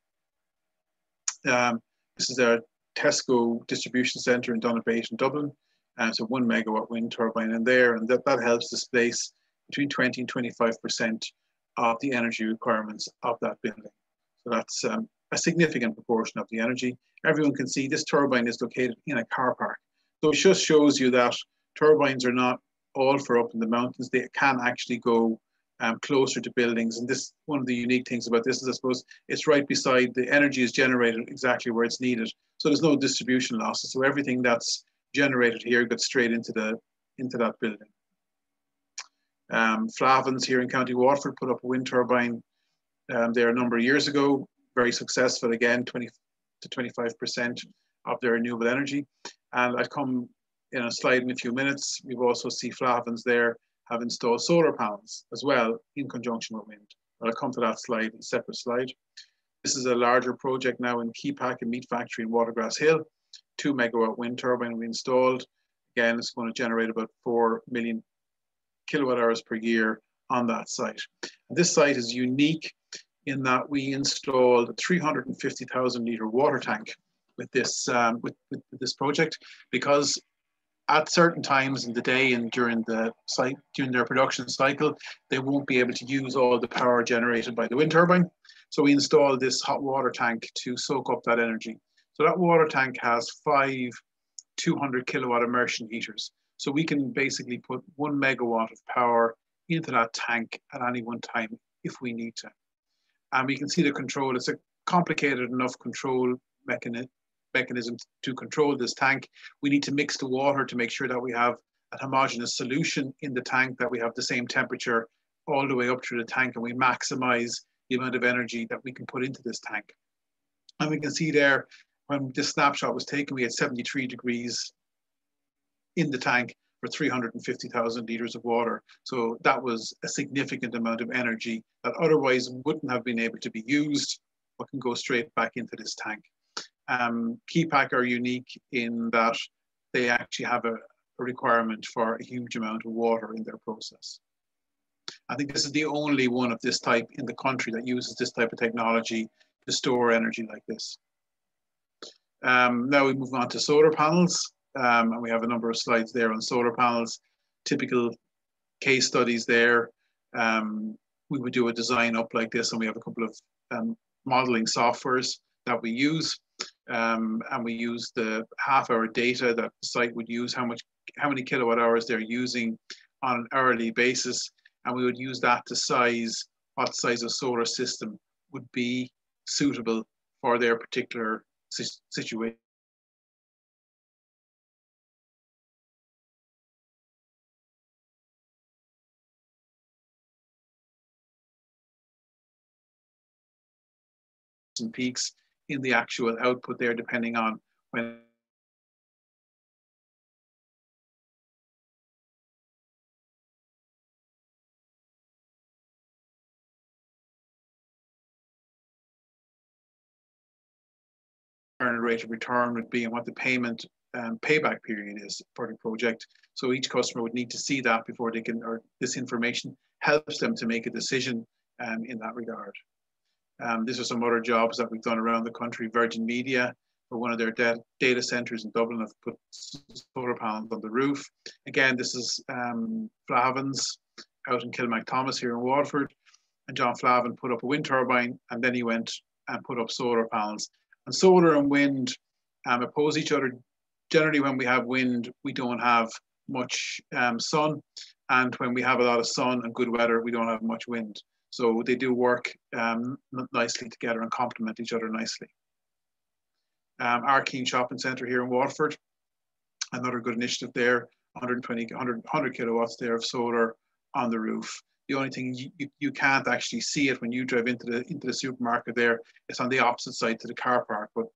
Um, this is our Tesco distribution centre in Donabate in Dublin. And it's a one megawatt wind turbine in there, and that, that helps displace between 20 and 25% of the energy requirements of that building. So that's um, a significant proportion of the energy. Everyone can see this turbine is located in a car park. So it just shows you that turbines are not all for up in the mountains. They can actually go um, closer to buildings. And this one of the unique things about this is, I suppose, it's right beside the energy is generated exactly where it's needed. So there's no distribution losses. So everything that's generated here gets straight into the into that building. Um, Flahavans here in County Waterford put up a wind turbine um, there a number of years ago very successful again, 20 to 25% of their renewable energy. And I'll come in a slide in a few minutes. We've also see Flahavans there have installed solar panels as well in conjunction with wind. But I'll come to that slide, a separate slide. This is a larger project now in Kepak, and meat factory in Watergrass Hill. Two megawatt wind turbine we installed. Again, it's going to generate about 4 million kilowatt hours per year on that site. This site is unique in that we installed a 350,000 litre water tank with this, um, with, with, this project because at certain times in the day and during the site during their production cycle, they won't be able to use all the power generated by the wind turbine. So we installed this hot water tank to soak up that energy. So that water tank has five 200 kilowatt immersion heaters. So we can basically put one megawatt of power into that tank at any one time if we need to and we can see the control. It's a complicated enough control mechanism mechanism to control this tank. We need to mix the water to make sure that we have a homogeneous solution in the tank, that we have the same temperature all the way up through the tank, and we maximize the amount of energy that we can put into this tank. And we can see there, when this snapshot was taken, we had 73 degrees in the tank for 350,000 liters of water. So that was a significant amount of energy that otherwise wouldn't have been able to be used, but can go straight back into this tank. Um, Kepak are unique in that they actually have a, a requirement for a huge amount of water in their process. I think this is the only one of this type in the country that uses this type of technology to store energy like this. Um, now we move on to solar panels. Um, and we have a number of slides there on solar panels, typical case studies there. Um, we would do a design up like this, and we have a couple of um, modeling softwares that we use. Um, and we use the half hour data that the site would use, how much, how many kilowatt hours they're using on an hourly basis. And we would use that to size what size of solar system would be suitable for their particular situation. and peaks in the actual output there, depending on when rate of return would be and what the payment um, payback period is for the project. So each customer would need to see that before they can, or this information helps them to make a decision um, in that regard. Um, these are some other jobs that we've done around the country. Virgin Media, for one of their data centers in Dublin, have put solar panels on the roof. Again, this is um, Flahavans out in Kilmacthomas here in Waterford. And John Flahavan put up a wind turbine and then he went and put up solar panels. And solar and wind um, oppose each other. Generally, when we have wind, we don't have much um, sun. And when we have a lot of sun and good weather, we don't have much wind. So they do work um, nicely together and complement each other nicely. Um, Keen Shopping Centre here in Waterford, another good initiative there, 120, 100, 100 kilowatts there of solar on the roof. The only thing you, you, you, can't actually see it when you drive into the into the supermarket there. It's on the opposite side to the car park, but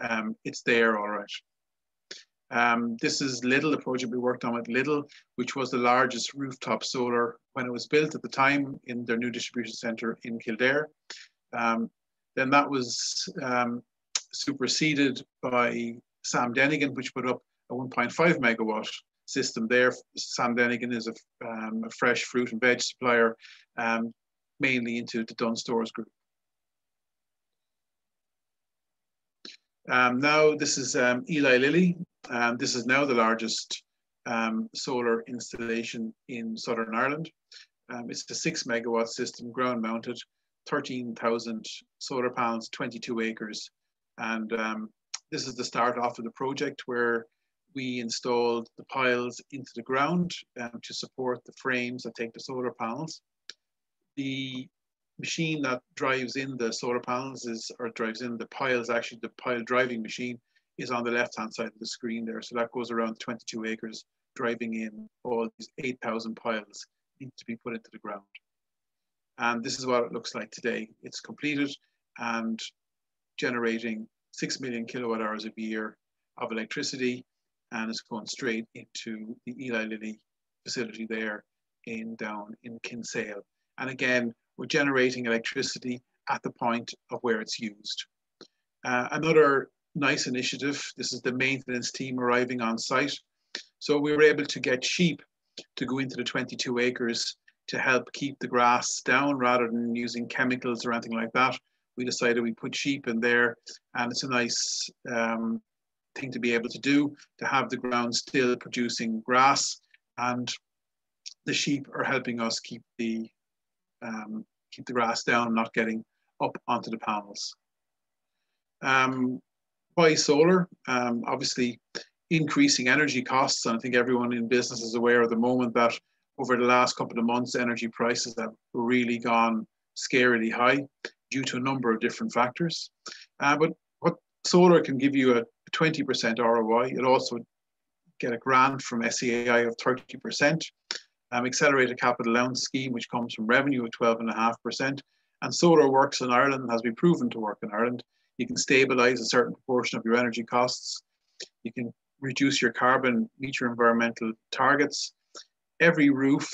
um, it's there all right. Um, this is Lidl, the project we worked on with Lidl, which was the largest rooftop solar when it was built at the time in their new distribution centre in Kildare. Um, then that was um, superseded by Sam Dennigan, which put up a 1.5 megawatt system there. Sam Dennigan is a, um, a fresh fruit and veg supplier, um, mainly into the Dunnes Stores group. Um, now this is um, Eli Lilly. Um, this is now the largest um, solar installation in Southern Ireland. Um, it's a six megawatt system, ground mounted, 13,000 solar panels, 22 acres. And um, this is the start off of the project where we installed the piles into the ground to support the frames that take the solar panels. The machine that drives in the solar panels is, or drives in the piles, actually the pile driving machine is on the left-hand side of the screen there. So that goes around 22 acres, driving in all these 8,000 piles need to be put into the ground. And this is what it looks like today. It's completed and generating 6 million kilowatt hours a year of electricity and it's going straight into the Eli Lilly facility there in down in Kinsale. And again, we're generating electricity at the point of where it's used. Uh, another nice initiative, this is the maintenance team arriving on site. So we were able to get sheep to go into the 22 acres to help keep the grass down rather than using chemicals or anything like that. We decided we put sheep in there and it's a nice um, thing to be able to do, to have the ground still producing grass and the sheep are helping us keep the um, keep the grass down, and not getting up onto the panels. Um, why solar? Um, obviously, increasing energy costs. And I think everyone in business is aware at the moment that over the last couple of months, energy prices have really gone scarily high due to a number of different factors. Uh, but what solar can give you a 20% ROI. It also get a grant from SEAI of 30% um, accelerated capital allowance scheme, which comes from revenue of 12.5%. And solar works in Ireland, has been proven to work in Ireland. You can stabilize a certain proportion of your energy costs. You can reduce your carbon, meet your environmental targets. Every roof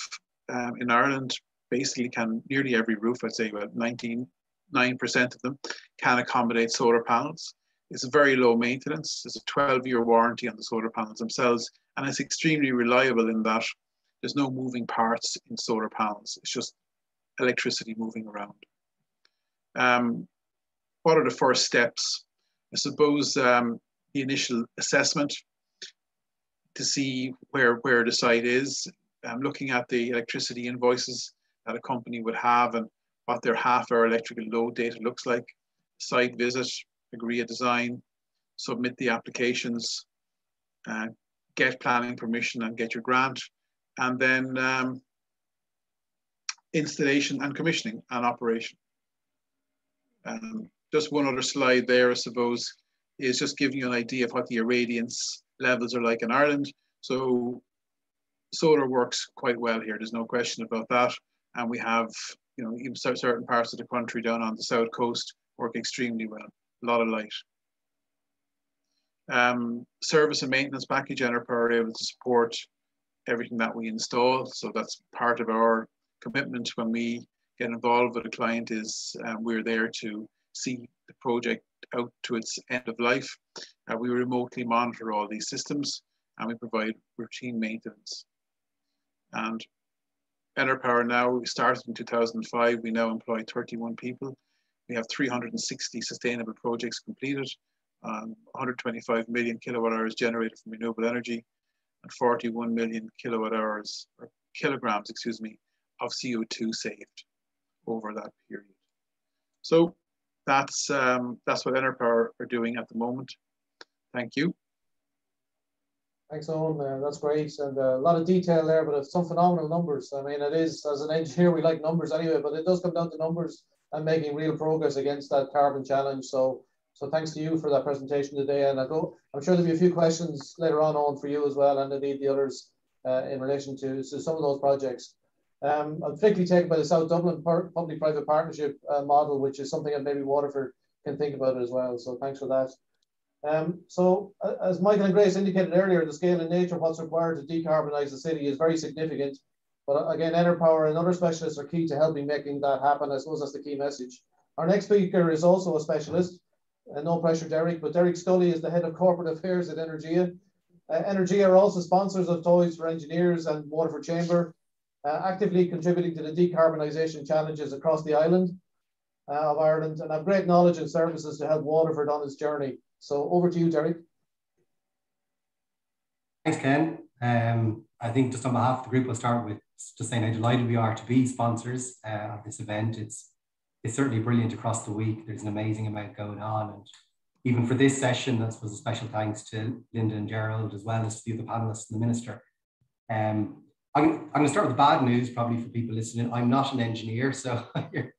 um, in Ireland basically can, nearly every roof, I'd say about 99% of them, can accommodate solar panels. It's very low maintenance. There's a 12 year warranty on the solar panels themselves, and it's extremely reliable in that there's no moving parts in solar panels. It's just electricity moving around. Um, what are the first steps? I suppose um, the initial assessment to see where, where the site is, um, looking at the electricity invoices that a company would have and what their half hour electrical load data looks like, site visit, agree a design, submit the applications, uh, get planning permission and get your grant, and then um, installation and commissioning and operation. Um, just one other slide there, I suppose, is just giving you an idea of what the irradiance levels are like in Ireland. So solar works quite well here. There's no question about that. And we have, you know, even certain parts of the country down on the south coast work extremely well. A lot of light. Um, service and maintenance package Enerpower are able to support everything that we install. So that's part of our commitment when we get involved with a client is um, we're there to see the project out to its end of life. Uh, we remotely monitor all these systems and we provide routine maintenance. And Enerpower now, we started in 2005, we now employ 31 people. We have 360 sustainable projects completed, um, 125 million kilowatt hours generated from renewable energy, and 41 million kilowatt hours, or kilograms, excuse me, of CO2 saved over that period. So that's um, that's what Enerpower are doing at the moment. Thank you. Thanks, Owen. Uh, that's great. And uh, a lot of detail there, but it's some phenomenal numbers. I mean, it is, as an engineer, we like numbers anyway, but it does come down to numbers and making real progress against that carbon challenge. So, so thanks to you for that presentation today. And I go, I'm sure there'll be a few questions later on, on for you as well, and indeed the others uh, in relation to, to some of those projects. Um, I'm particularly taken by the South Dublin public-private partnership uh, model, which is something that maybe Waterford can think about as well. So thanks for that. Um, so as Michael and Grace indicated earlier, the scale and nature of what's required to decarbonise the city is very significant. But uh, again, Enerpower and other specialists are key to helping making that happen. I suppose that's the key message. Our next speaker is also a specialist. Uh, no pressure, Derek, but Derek Scully is the head of corporate affairs at Energia. Uh, Energia are also sponsors of Toys for Engineers and Waterford Chamber, uh, actively contributing to the decarbonisation challenges across the island uh, of Ireland and have great knowledge and services to help Waterford on its journey. So over to you, Derek. Thanks, Ken. Um, I think just on behalf of the group, we'll start with just saying how delighted we are to be sponsors uh, of this event. It's it's certainly brilliant across the week. There's an amazing amount going on. And even for this session, that was a special thanks to Linda and Gerald, as well as to the other panelists and the minister. Um, I'm, I'm going to start with the bad news, probably for people listening. I'm not an engineer, so you're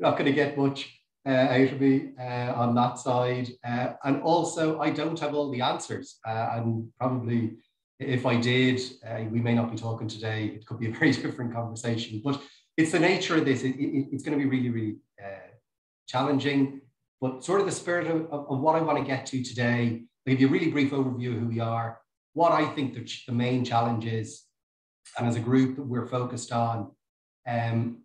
not going to get much uh, out of me uh, on that side. Uh, and also, I don't have all the answers. and probably, if I did, we may not be talking today. It could be a very different conversation. But it's the nature of this. It, it, it's going to be really, really challenging. But sort of the spirit of, of, of, what I want to get to today, I'll give you a really brief overview of who we are, what I think the, the main challenge is, and as a group that we're focused on. Um,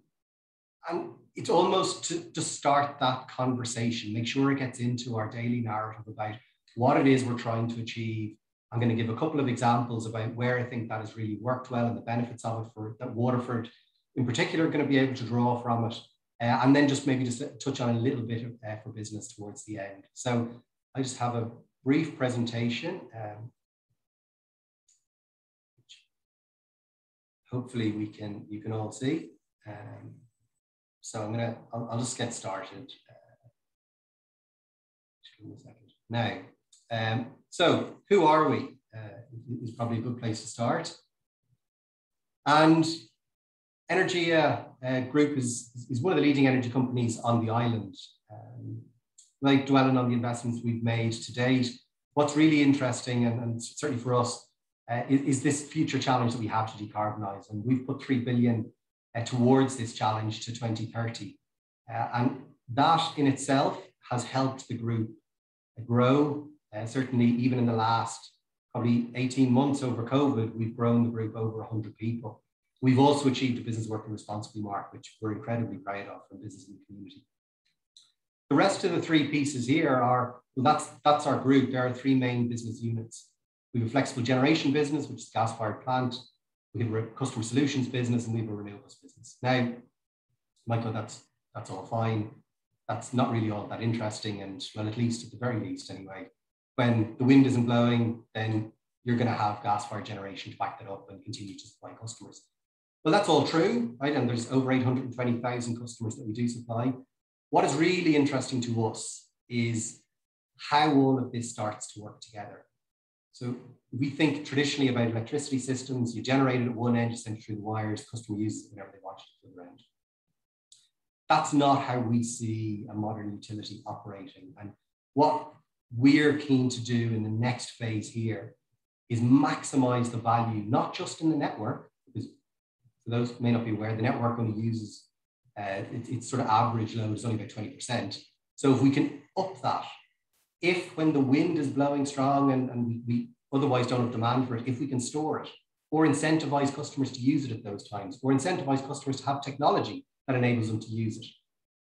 and it's almost to, to start that conversation, make sure it gets into our daily narrative about what it is we're trying to achieve. I'm going to give a couple of examples about where I think that has really worked well and the benefits of it for that Waterford in particular are going to be able to draw from it. Uh, and then just maybe just touch on a little bit of, uh, for business towards the end. So I just have a brief presentation. Um, hopefully we can, you can all see. Um, so I'm gonna, I'll, I'll just get started. Uh. Now, um, so who are we? Uh, is probably a good place to start. And Energia uh, Group is, is one of the leading energy companies on the island. Um, like dwelling on the investments we've made to date, what's really interesting, and, and certainly for us, uh, is, is, this future challenge that we have to decarbonise. And we've put 3 billion uh, towards this challenge to 2030. Uh, and that in itself has helped the group grow. Uh, certainly, even in the last probably 18 months over COVID, we've grown the group over 100 people. We've also achieved a business working responsibly mark, which we're incredibly proud of from business and community. The rest of the three pieces here are, well, that's, that's our group. There are three main business units. We have a flexible generation business, which is gas-fired plant we have a customer solutions business and we have a renewables business. Now, Michael, that's that's all fine. That's not really all that interesting. And well, at least at the very least anyway, when the wind isn't blowing, then you're going to have gas-fired generation to back that up and continue to supply customers. Well, that's all true, right? And there's over 820,000 customers that we do supply. What is really interesting to us is how all of this starts to work together. So we think traditionally about electricity systems, you generate it at one end, you send it through the wires, customer uses it whenever they want it to the other end. That's not how we see a modern utility operating. And what we're keen to do in the next phase here is maximize the value, not just in the network, because for those who may not be aware, the network only uses uh, it, it's sort of average load is only about 20%. So if we can up that if when the wind is blowing strong and, and we, otherwise don't have demand for it, if we can store it or incentivize customers to use it at those times or incentivize customers to have technology that enables them to use it.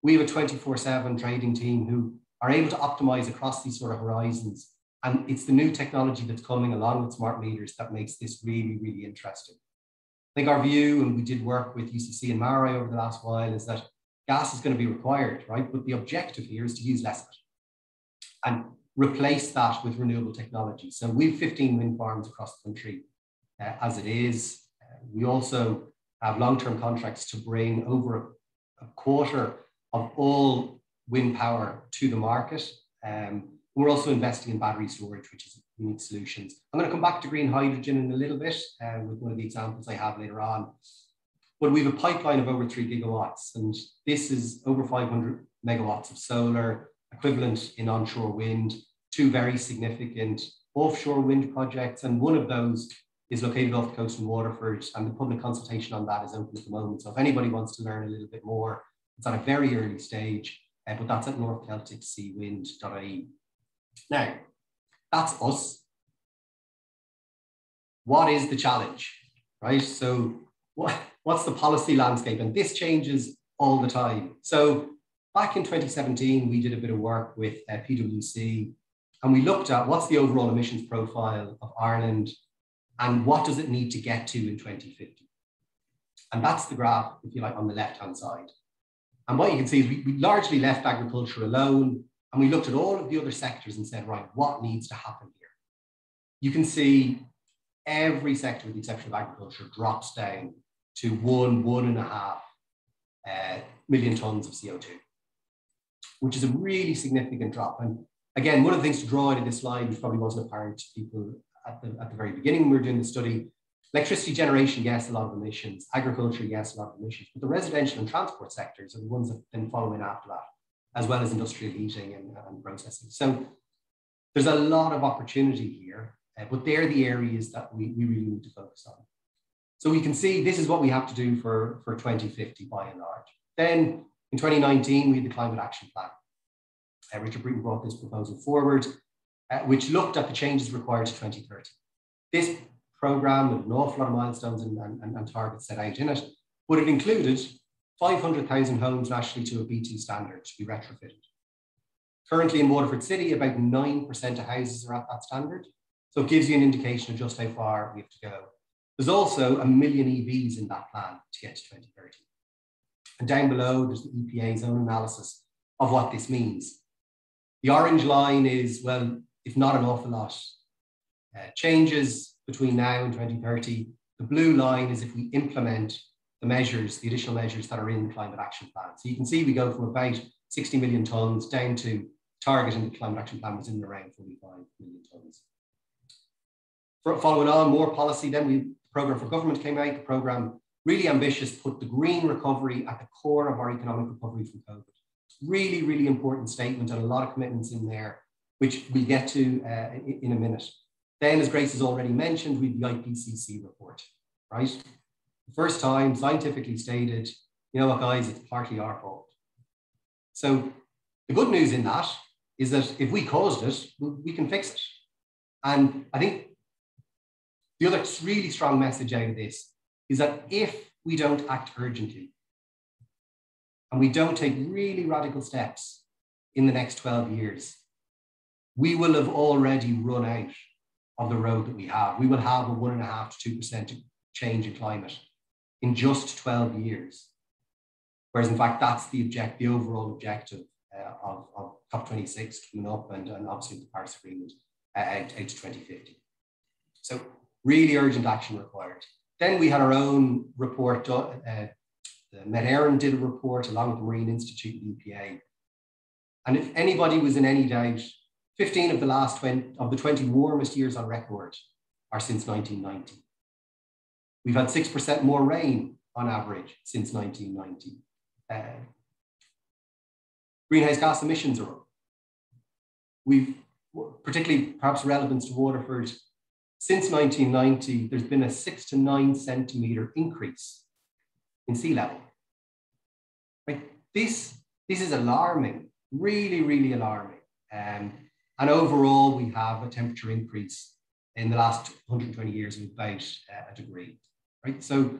We have a 24 seven trading team who are able to optimize across these sort of horizons. And it's the new technology that's coming along with smart meters that makes this really, really interesting. I think our view, and we did work with UCC and MaREI over the last while, is that gas is going to be required, right? But the objective here is to use less of it and replace that with renewable technology. So we've 15 wind farms across the country uh, as it is. Uh, we also have long-term contracts to bring over a, a, quarter of all wind power to the market. Um, we're also investing in battery storage, which is unique solutions. I'm going to come back to green hydrogen in a little bit uh, with one of the examples I have later on. But we have a pipeline of over three gigawatts, and this is over 500 megawatts of solar, equivalent in onshore wind, two very significant offshore wind projects, and one of those is located off the coast in Waterford, and the public consultation on that is open at the moment. So if anybody wants to learn a little bit more, it's at a very early stage, uh, but that's at northcelticseawind.ie. Now, that's us. What is the challenge, right? So what, what's the policy landscape? And this changes all the time. So back in 2017, we did a bit of work with uh, PwC and we looked at what's the overall emissions profile of Ireland and what does it need to get to in 2050. And that's the graph, if you like, on the left-hand side. And what you can see is we, we largely left agriculture alone and we looked at all of the other sectors and said, right, what needs to happen here? You can see every sector, with the exception of agriculture, drops down to one, one and a half uh, million tons of CO2, which is a really significant drop. And again, one of the things to draw out of this slide, which probably wasn't apparent to people at the, at the very beginning when we were doing the study, electricity generation, yes, a lot of emissions. Agriculture, yes, a lot of emissions. But the residential and transport sectors are the ones that have been following after that, as well as industrial heating and, and processing. So there's a lot of opportunity here, uh, but they're the areas that we, we really need to focus on. So we can see this is what we have to do for, for 2050 by and large. Then in 2019, we had the Climate Action Plan. Uh, Richard Bruton brought this proposal forward, uh, which looked at the changes required to 2030. This program with an awful lot of milestones and, and, and targets set out in it, but it included 500,000 homes nationally to a B2 standard to be retrofitted. Currently in Waterford City, about 9% of houses are at that standard. So it gives you an indication of just how far we have to go. There's also a million EVs in that plan to get to 2030. And down below, there's the EPA's own analysis of what this means. The orange line is, well, if not an awful lot, uh, changes between now and 2030. The blue line is if we implement the measures, the additional measures that are in the climate action plan. So you can see we go from about 60 million tonnes down to target in the climate action plan was in around 45 million tonnes. For, following on, more policy, then we, the program for government came out, the program really ambitious, put the green recovery at the core of our economic recovery from COVID. Really, really important statement and a lot of commitments in there, which we get to uh, in, a minute. Then, as Grace has already mentioned, we the IPCC report, right? The first time scientifically stated, you know what, guys, it's partly our fault. So the good news in that is that if we caused it, we can fix it. And I think the other really strong message out of this is that if we don't act urgently and we don't take really radical steps in the next 12 years, we will have already run out of the road that we have. We will have a one and a half to 2% change in climate in just 12 years. Whereas in fact, that's the object, the overall objective uh, of, of COP26 coming up and, and obviously the Paris Agreement uh, out, out to 2050. So really urgent action required. Then we had our own report, uh, Met Éireann did a report along with the Marine Institute and EPA. And if anybody was in any doubt, 15 of the last 20 of the 20 warmest years on record are since 1990. We've had 6% more rain on average since 1990. Uh, greenhouse gas emissions are up. We've, particularly perhaps relevance to Waterford, since 1990, there's been a six to nine centimeter increase in sea level. Right? This, this is alarming, really, really alarming. Um, and overall, we have a temperature increase in the last 120 years of about uh, a degree right? So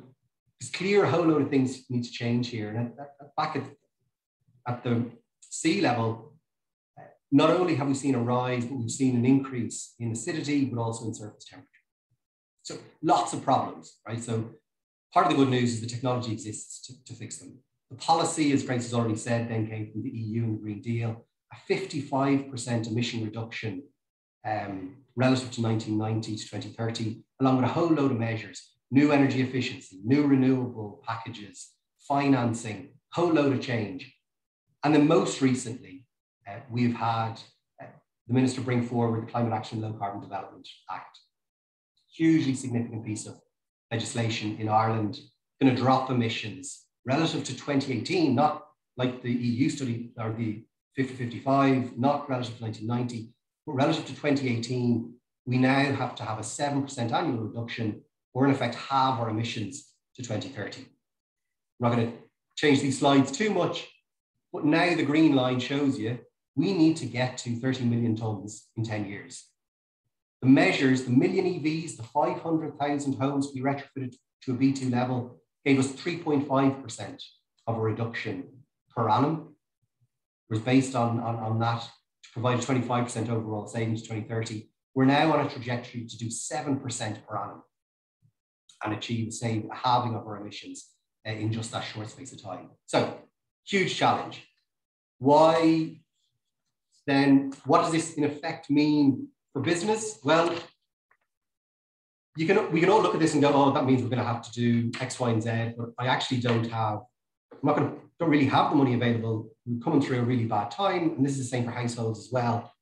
it's clear a whole load of things need to change here. And back at, at the sea level, not only have we seen a rise, but we've seen an increase in acidity, but also in surface temperature. So lots of problems, right? So part of the good news is the technology exists to, to fix them. The policy, as Grace has already said, then came from the EU and the Green Deal, a 55% emission reduction um, relative to 1990 to 2030, along with a whole load of measures new energy efficiency, new renewable packages, financing, whole load of change. And then most recently, uh, we've had uh, the minister bring forward the Climate Action Low Carbon Development Act. Hugely significant piece of legislation in Ireland, going to drop emissions relative to 2018, not like the EU study or the 5055, not relative to 1990, but relative to 2018, we now have to have a 7% annual reduction or in effect halve our emissions to 2030. I'm not going to change these slides too much, but now the green line shows you we need to get to 30 million tons in 10 years. The measures, the million EVs, the 500,000 homes to be retrofitted to a B2 level gave us 3.5% of a reduction per annum. It was based on, on, on that to provide a 25% overall savings to 2030. We're now on a trajectory to do 7% per annum and achieve, say, a halving of our emissions uh, in just that short space of time. So, huge challenge. Why then, what does this in effect mean for business? Well, you can we can all look at this and go, oh, that means we're going to have to do X, Y, and Z. But I actually don't have, I'm not going to, don't really have the money available. We're coming through a really bad time, and this is the same for households as well.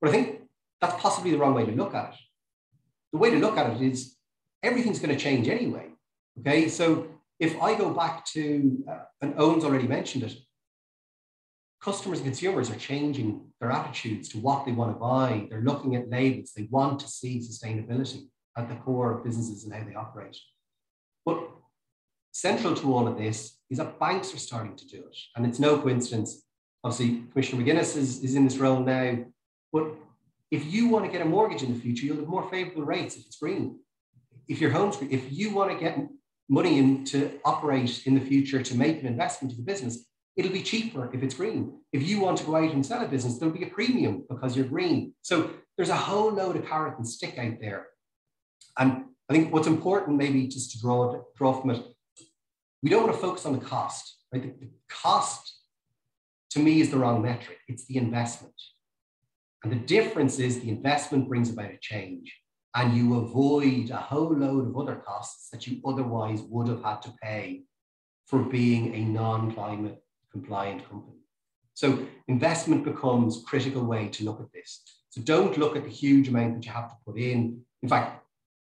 But I think that's possibly the wrong way to look at it. The way to look at it is everything's going to change anyway. Okay, so if I go back to, uh, and Owen's already mentioned it, customers and consumers are changing their attitudes to what they want to buy. They're looking at labels. They want to see sustainability at the core of businesses and how they operate. But central to all of this is that banks are starting to do it. And it's no coincidence. Obviously, Commissioner McGuinness is, is in this role now. But if you want to get a mortgage in the future, you'll have more favorable rates if it's green. If your home's green, if you want to get money in to operate in the future to make an investment in the business, it'll be cheaper if it's green. If you want to go out and sell a business, there'll be a premium because you're green. So there's a whole load of carrot and stick out there. And I think what's important, maybe just to draw, draw from it, we don't want to focus on the cost. Right? The, the cost to me is the wrong metric. It's the investment. And the difference is the investment brings about a change and you avoid a whole load of other costs that you otherwise would have had to pay for being a non-climate compliant company. So investment becomes critical way to look at this. So don't look at the huge amount that you have to put in. In fact,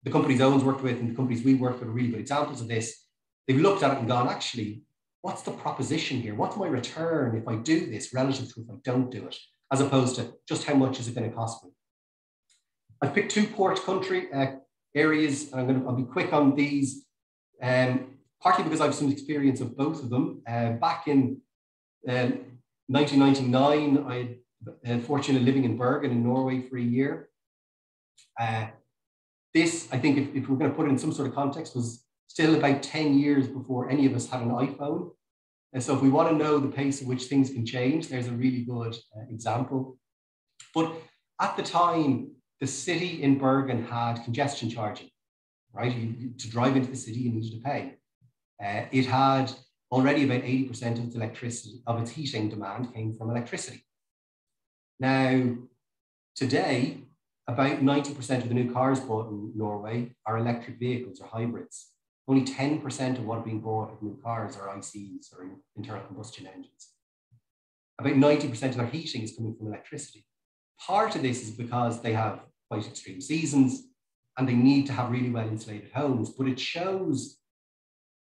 the companies Owen's worked with and the companies we work with are really good examples of this. They've looked at it and gone, actually, what's the proposition here? What's my return if I do this relative to if I don't do it? as opposed to just how much is it going to cost me. I've picked two port country uh, areas, and I'm going to I'll be quick on these, um, partly because I have some experience of both of them. Uh, back in uh, 1999, I had the fortune living in Bergen in Norway for a year. Uh, this, I think, if, if we're going to put it in some sort of context, was still about 10 years before any of us had an iPhone. And so if we want to know the pace at which things can change, there's a really good uh, example. But at the time, the city in Bergen had congestion charging, right? You, to drive into the city, you needed to pay. Uh, it had already about 80% of its electricity, of its heating demand came from electricity. Now, today, about 90% of the new cars bought in Norway are electric vehicles or hybrids. Only 10% of what are being bought of new cars are ICs or internal combustion engines. About 90% of their heating is coming from electricity. Part of this is because they have quite extreme seasons and they need to have really well insulated homes, but it shows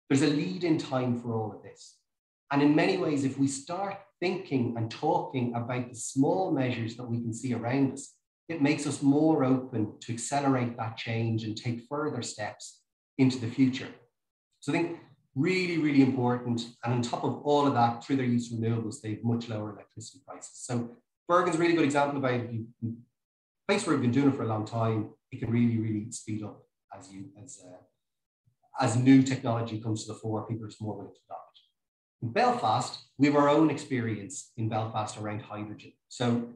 there's a lead in time for all of this. And in many ways, if we start thinking and talking about the small measures that we can see around us, it makes us more open to accelerate that change and take further steps into the future. So I think really, really important. And on top of all of that, through their use of renewables, they have much lower electricity prices. So Bergen's a really good example about. You, place where we've been doing it for a long time, it can really, really speed up as you as uh, as new technology comes to the fore, people are more willing to adopt. In Belfast, we have our own experience in Belfast around hydrogen. So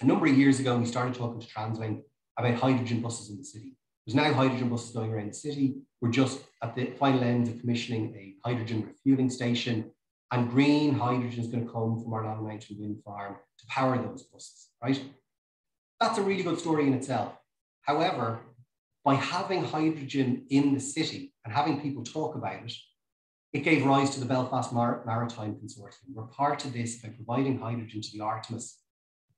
a number of years ago, we started talking to TransLink about hydrogen buses in the city. There's now hydrogen buses going around the city. We're just at the final end of commissioning a hydrogen refueling station and green hydrogen is going to come from our Long Mountain wind farm to power those buses, right? That's a really good story in itself. However, by having hydrogen in the city and having people talk about it, it gave rise to the Belfast Mar Maritime Consortium. We're part of this by providing hydrogen to the Artemis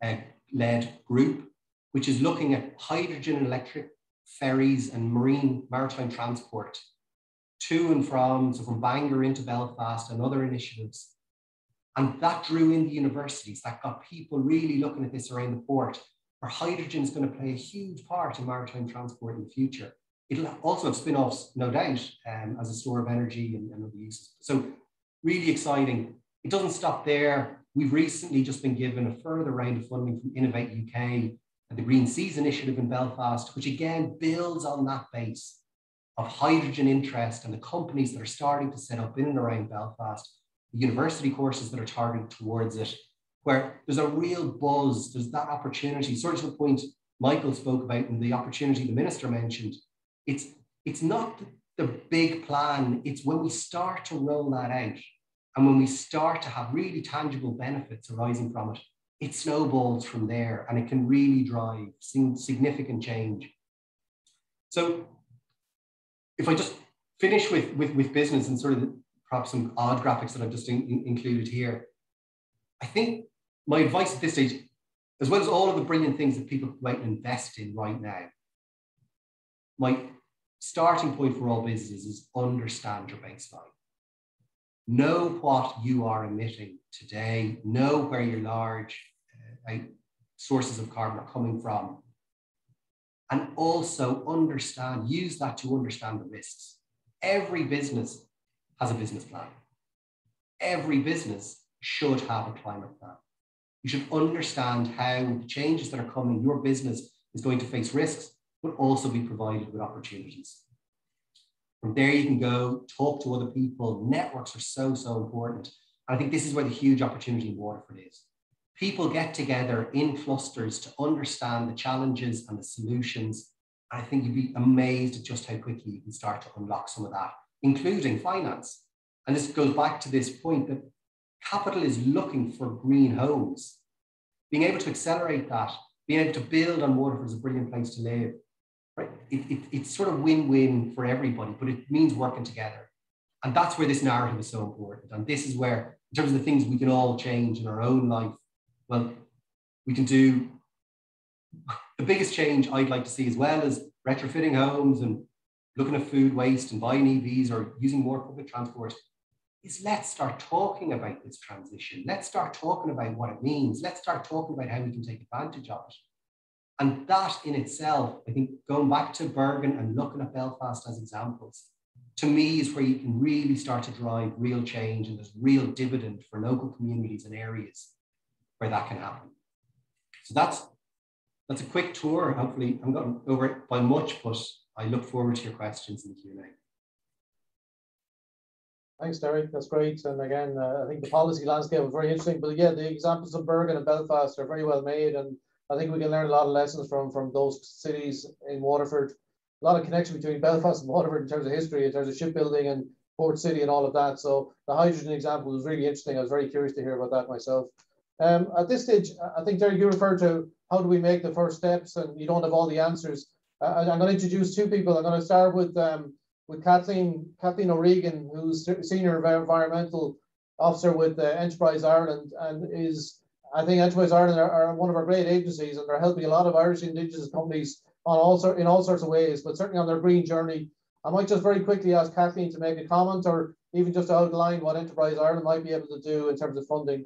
uh, led group, which is looking at hydrogen electric ferries and marine maritime transport to and from, so from Bangor into Belfast and other initiatives. And that drew in the universities, that got people really looking at this around the port, where hydrogen is going to play a huge part in maritime transport in the future. It'll also have spin-offs, no doubt, um, as a store of energy and, and other uses. So really exciting. It doesn't stop there. We've recently just been given a further round of funding from Innovate UK and the Green Seas Initiative in Belfast, which again builds on that base of hydrogen interest and the companies that are starting to set up in and around Belfast, the university courses that are targeted towards it, where there's a real buzz, there's that opportunity, sort of the point Michael spoke about and the opportunity the minister mentioned. It's, it's not the big plan, it's when we start to roll that out and when we start to have really tangible benefits arising from it, it snowballs from there and it can really drive significant change. So if I just finish with, with, with business and sort of the, perhaps some odd graphics that I've just in, in, included here, I think my advice at this stage, as well as all of the brilliant things that people might invest in right now, my starting point for all businesses is understand your baseline. Know what you are emitting today, know where your large uh, sources of carbon are coming from, and also understand, use that to understand the risks. Every business has a business plan. Every business should have a climate plan. You should understand how the changes that are coming, your business is going to face risks, but also be provided with opportunities. From there, you can go talk to other people. Networks are so, so important. And I think this is where the huge opportunity in Waterford is people get together in clusters to understand the challenges and the solutions. I think you'd be amazed at just how quickly you can start to unlock some of that, including finance. And this goes back to this point that capital is looking for green homes. Being able to accelerate that, being able to build on Waterford is a brilliant place to live. Right? It, it, it's sort of win-win for everybody, but it means working together. And that's where this narrative is so important. And this is where, in terms of the things we can all change in our own life, well, we can do the biggest change I'd like to see as well as retrofitting homes and looking at food waste and buying EVs or using more public transport is let's start talking about this transition. Let's start talking about what it means. Let's start talking about how we can take advantage of it. And that in itself, I think going back to Bergen and looking at Belfast as examples, to me is where you can really start to drive real change and there's real dividend for local communities and areas where that can happen. So that's that's a quick tour. Hopefully, I'm not over it by much, but I look forward to your questions in the Q&A. Thanks, Derek. That's great. And again, uh, I think the policy landscape was very interesting. But yeah, the examples of Bergen and Belfast are very well made. And I think we can learn a lot of lessons from, from those cities in Waterford. A lot of connection between Belfast and Waterford in terms of history, in terms of shipbuilding and port city and all of that. So the hydrogen example was really interesting. I was very curious to hear about that myself. Um, at this stage, I think, Derek, you referred to how do we make the first steps and you don't have all the answers. Uh, I'm going to introduce two people. I'm going to start with um, with Kathleen Kathleen O'Regan, who's Senior Environmental Officer with uh, Enterprise Ireland and is, I think Enterprise Ireland are, are, one of our great agencies and they're helping a lot of Irish Indigenous companies on all in all sorts of ways, but certainly on their green journey. I might just very quickly ask Kathleen to make a comment or even just outline what Enterprise Ireland might be able to do in terms of funding.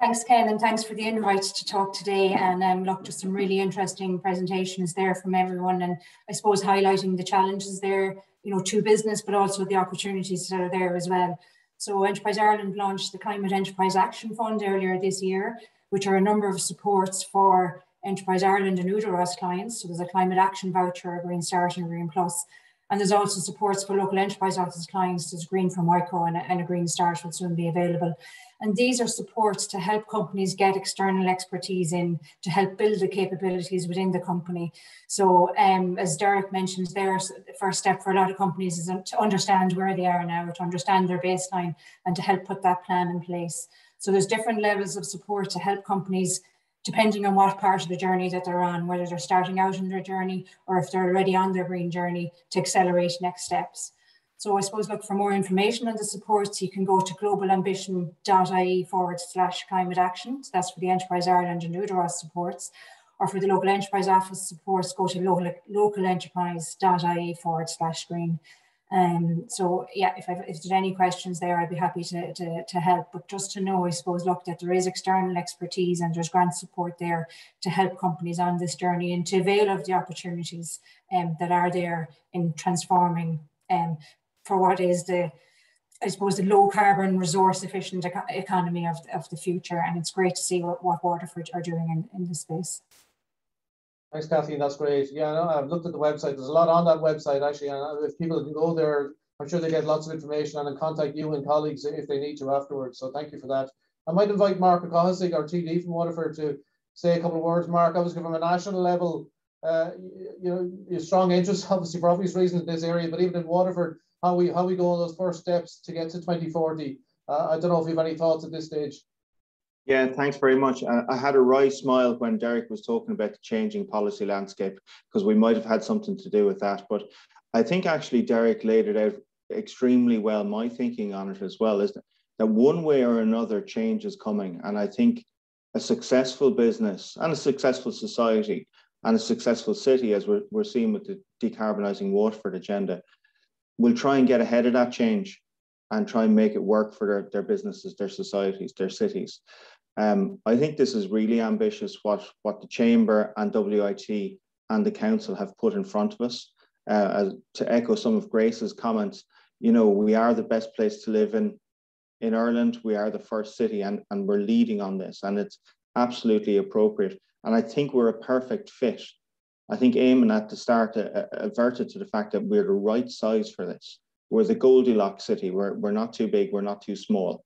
Thanks, Ken, and thanks for the invite to talk today. And um, look, just some really interesting presentations there from everyone. And I suppose highlighting the challenges there, you know, to business, but also the opportunities that are there as well. So Enterprise Ireland launched the Climate Enterprise Action Fund earlier this year, which are a number of supports for Enterprise Ireland and Údarás clients. So there's a climate action voucher, a Green Start and Green Plus. And there's also supports for local enterprise office clients. There's Green for Micro and a, and a Green Start will soon be available. And these are supports to help companies get external expertise in to help build the capabilities within the company. So um, as Derek mentioned there, the first step for a lot of companies is to understand where they are now, to understand their baseline and to help put that plan in place. So there's different levels of support to help companies depending on what part of the journey that they're on, whether they're starting out in their journey or if they're already on their green journey to accelerate next steps. So I suppose look for more information on the supports. You can go to globalambition.ie forward slash climate action. So that's for the Enterprise Ireland and Údarás supports. Or for the local enterprise office supports, go to local, localenterprise.ie forward slash green. Um, so yeah, if, I've, if there's any questions there, I'd be happy to, to, to help. But just to know, I suppose, look, that there is external expertise and there's grant support there to help companies on this journey and to avail of the opportunities um, that are there in transforming um, for what is the, I suppose, the low carbon resource efficient eco economy of, of the future. And it's great to see what, what Waterford are doing in, in this space. Thanks, Kathleen. That's great. Yeah, no, I've looked at the website. There's a lot on that website actually, and if people can go there, I'm sure they get lots of information and contact you and colleagues if they need to afterwards. So thank you for that. I might invite Marc Ó Cathasaigh, our TD from Waterford, to say a couple of words. Mark, I obviously from a national level, uh, you know, you strong interest, obviously for obvious reasons in this area, but even in Waterford, how we how we go on those first steps to get to 2040. Uh, I don't know if you have any thoughts at this stage. Yeah, thanks very much. I had a wry smile when Derek was talking about the changing policy landscape because we might have had something to do with that. But I think actually Derek laid it out extremely well. My thinking on it as well is that, one way or another change is coming. And I think a successful business and a successful society and a successful city, as we're, we're seeing with the decarbonising Waterford agenda, will try and get ahead of that change and try and make it work for their, their businesses, their societies, their cities. Um, I think this is really ambitious what, what the Chamber and WIT and the Council have put in front of us. Uh, to echo some of Grace's comments, you know, we are the best place to live in in Ireland. We are the first city and, and we're leading on this and it's absolutely appropriate. And I think we're a perfect fit. I think Eamon at the start uh, averted to the fact that we're the right size for this. We're the Goldilocks city. We're, we're not too big, we're not too small.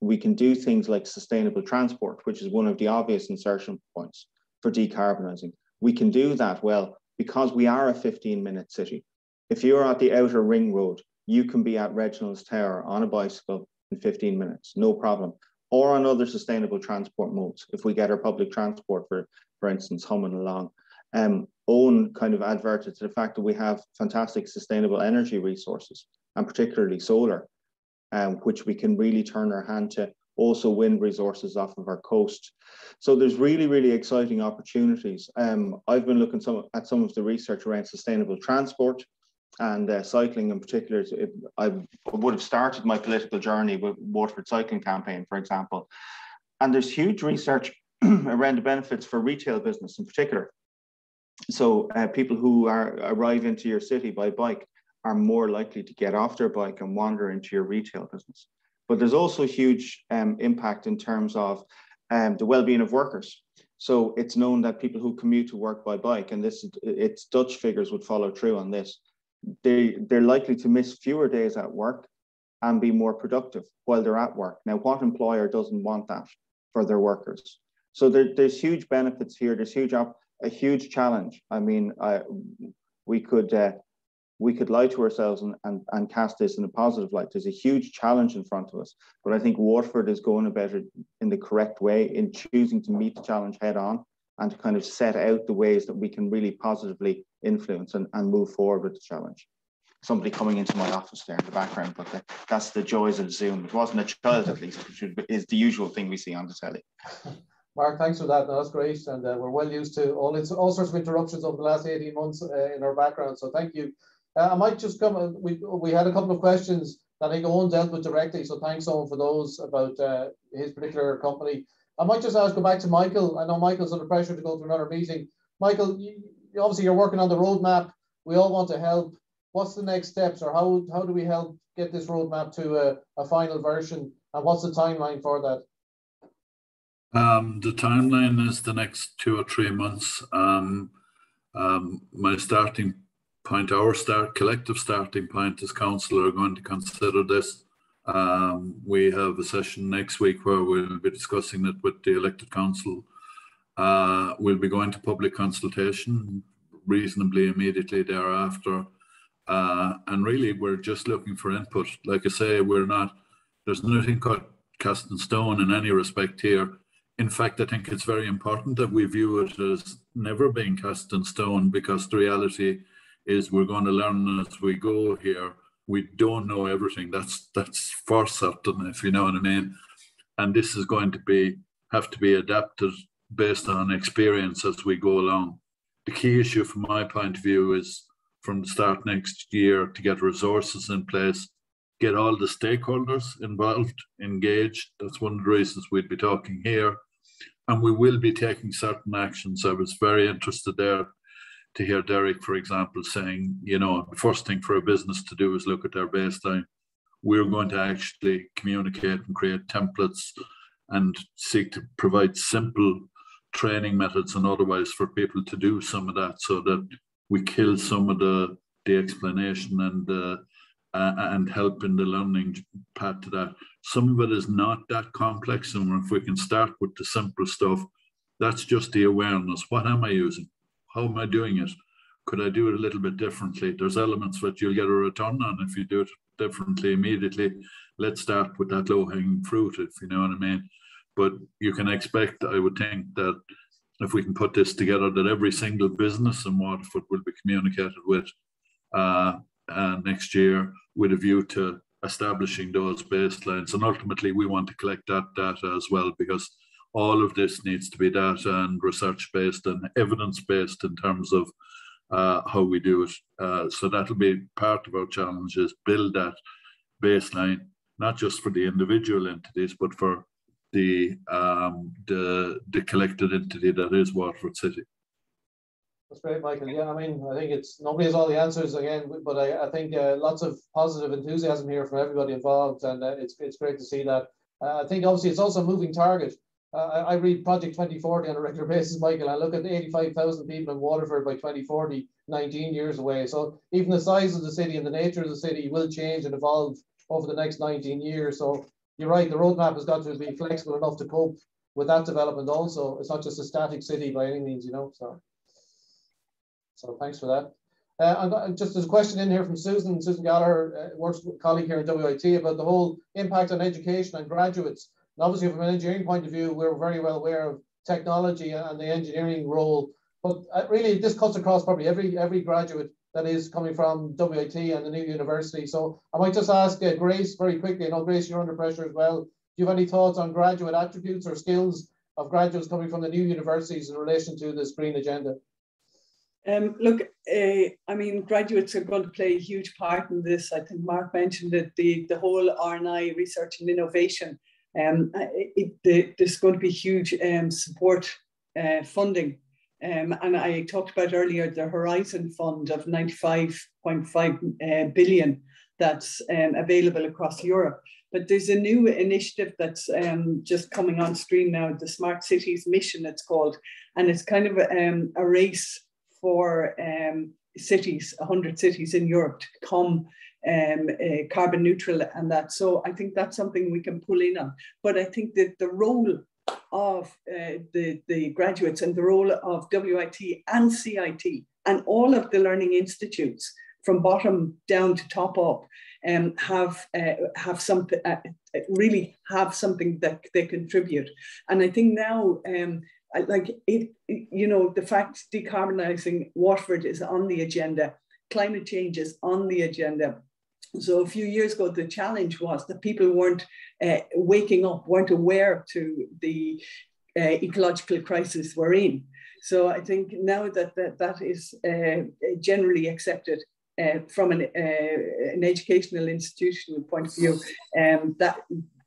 We can do things like sustainable transport, which is one of the obvious insertion points for decarbonising. We can do that well because we are a 15 minute city. If you're at the outer ring road, you can be at Reginald's Tower on a bicycle in 15 minutes, no problem. Or on other sustainable transport modes, if we get our public transport, for, for instance, humming along. Um, Owen kind of adverted to the fact that we have fantastic sustainable energy resources and particularly solar, um, which we can really turn our hand to also wind resources off of our coast. So there's really, really exciting opportunities. Um, I've been looking some, at some of the research around sustainable transport and uh, cycling in particular. It, I would have started my political journey with Waterford Cycling Campaign, for example. And there's huge research around the benefits for retail business in particular. So uh, people who are arrive into your city by bike are more likely to get off their bike and wander into your retail business. But there's also huge um, impact in terms of um, the well-being of workers. So it's known that people who commute to work by bike, and this it's Dutch figures would follow through on this, they they're likely to miss fewer days at work and be more productive while they're at work. Now, what employer doesn't want that for their workers? So there, there's huge benefits here. There's huge op- a huge challenge. I mean, I, we could uh, we could lie to ourselves and, and, and cast this in a positive light. There's a huge challenge in front of us, but I think Waterford is going about it in the correct way in choosing to meet the challenge head on and to kind of set out the ways that we can really positively influence and, and move forward with the challenge. Somebody coming into my office there in the background, but the, that's the joys of Zoom. It wasn't a child, at least, which is the usual thing we see on the telly. Mark, thanks for that. That's great. And uh, we're well used to all, all sorts of interruptions over the last 18 months uh, in our background. So thank you uh, I might just come, uh, we, we had a couple of questions that I think Owen dealt with directly. So thanks Owen for those about uh, his particular company. I might just ask, go back to Michael. I know Michael's under pressure to go to another meeting. Michael, you, obviously you're working on the roadmap. We all want to help. What's the next steps or how, how do we help get this roadmap to a, a final version? And what's the timeline for that? Um, the timeline is the next two or three months. Um, um, my starting point, our start collective starting point as council are going to consider this. Um, we have a session next week where we'll be discussing it with the elected council. Uh, we'll be going to public consultation reasonably immediately thereafter. Uh, and really, we're just looking for input. Like I say, we're not, there's nothing cut, cast in stone in any respect here. In fact, I think it's very important that we view it as never being cast in stone because the reality is we're going to learn as we go here. We don't know everything. That's that's for certain, if you know what I mean. And this is going to be have to be adapted based on experience as we go along. The key issue from my point of view is from the start next year to get resources in place, get all the stakeholders involved, engaged. That's one of the reasons we'd be talking here. And we will be taking certain actions. I was very interested there to hear Derek, for example, saying, you know, the first thing for a business to do is look at their baseline. We're going to actually communicate and create templates and seek to provide simple training methods and otherwise for people to do some of that so that we kill some of the the explanation and uh, and help in the learning path to that. Some of it is not that complex, and if we can start with the simple stuff, that's just the awareness. What am I using? How am I doing it? Could I do it a little bit differently? There's elements that you'll get a return on if you do it differently immediately. Let's start with that low hanging fruit, if you know what I mean. But you can expect, I would think, that if we can put this together, that every single business in Waterford will be communicated with uh, uh, next year with a view to establishing those baselines. And ultimately, we want to collect that data as well because all of this needs to be data and research based and evidence based in terms of uh, how we do it. Uh, so that'll be part of our challenge is build that baseline, not just for the individual entities, but for the um, the the collected entity that is Waterford City. That's great, Michael. Yeah, I mean, I think it's nobody has all the answers again, but I, I think uh, lots of positive enthusiasm here from everybody involved, and uh, it's it's great to see that. Uh, I think obviously it's also a moving target. Uh, I, read Project 2040 on a regular basis, Michael. I look at 85,000 people in Waterford by 2040, 19 years away. So even the size of the city and the nature of the city will change and evolve over the next 19 years. So you're right, the roadmap has got to be flexible enough to cope with that development also. It's not just a static city by any means, you know. So, so thanks for that. Uh, got, just there's a question in here from Susan, Susan Gallagher, uh, works with a colleague here in WIT about the whole impact on education and graduates. And obviously from an engineering point of view, we're very well aware of technology and the engineering role, but uh, really this cuts across probably every every graduate that is coming from WIT and the new university. So I might just ask uh, Grace very quickly. I know Grace, you're under pressure as well. Do you have any thoughts on graduate attributes or skills of graduates coming from the new universities in relation to this green agenda? Um, look, uh, I mean, graduates are going to play a huge part in this. I think Mark mentioned that the, the whole R&I research and innovation, um, it, it, there's going to be huge um, support uh, funding um, and I talked about earlier the Horizon Fund of 95.5 uh, billion that's um, available across Europe. But there's a new initiative that's um, just coming on stream now, the Smart Cities Mission, it's called. And it's kind of um, a race for um, cities, 100 cities in Europe to become um, uh, carbon neutral and that. So I think that's something we can pull in on. But I think that the role of uh, the, the graduates and the role of WIT and CIT and all of the learning institutes from bottom down to top up um, have uh, have something uh, really have something that they contribute and I think now um, like it, you know the fact decarbonizing Waterford is on the agenda climate change is on the agenda so a few years ago, the challenge was that people weren't uh, waking up, weren't aware to the uh, ecological crisis we're in. So I think now that that, that is uh, generally accepted uh, from an, uh, an educational institutional point of view, um, that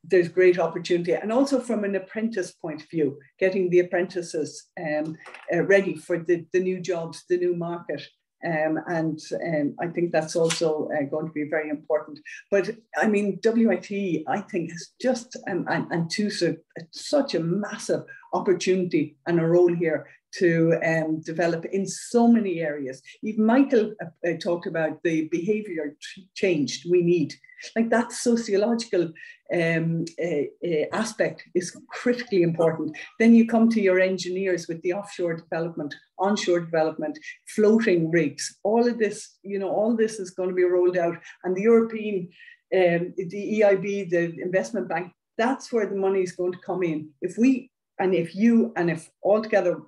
there's great opportunity. And also from an apprentice point of view, getting the apprentices um, uh, ready for the, the new jobs, the new market. Um, and um, I think that's also uh, going to be very important. But I mean, WIT, I think, is just, um, and, and TUSA, such a massive opportunity and a role here to um, develop in so many areas. Even Michael uh, uh, talked about the behavior change we need. Like that sociological um, uh, uh, aspect is critically important. Then you come to your engineers with the offshore development, onshore development, floating rigs. All of this, you know, all this is going to be rolled out. And the European, um, the EIB, the investment bank, that's where the money is going to come in. If we and if you and if altogether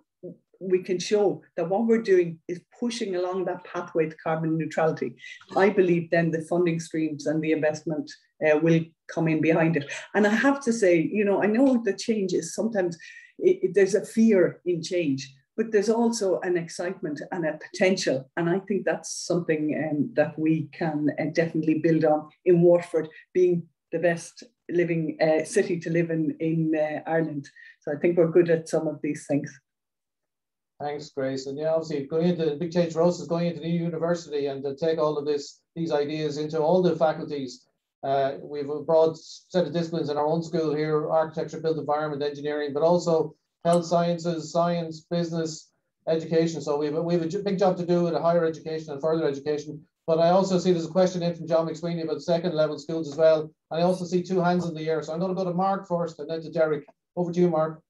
we can show that what we're doing is pushing along that pathway to carbon neutrality, I believe then the funding streams and the investment uh, will come in behind it. And I have to say, you know, I know the change is sometimes it, it, there's a fear in change, but there's also an excitement and a potential. And I think that's something um, that we can uh, definitely build on in Waterford, being the best living uh, city to live in in uh, Ireland. So I think we're good at some of these things. Thanks, Grace. And yeah, obviously going into the big change for us is going into the university and to take all of this, these ideas into all the faculties. Uh, we have a broad set of disciplines in our own school here, architecture, built environment, engineering, but also health sciences, science, business, education. So we have, a, we have a big job to do with a higher education and further education. But I also see there's a question in from John McSweeney about second level schools as well. And I also see two hands in the air. So I'm going to go to Mark first and then to Derek. Over to you, Mark.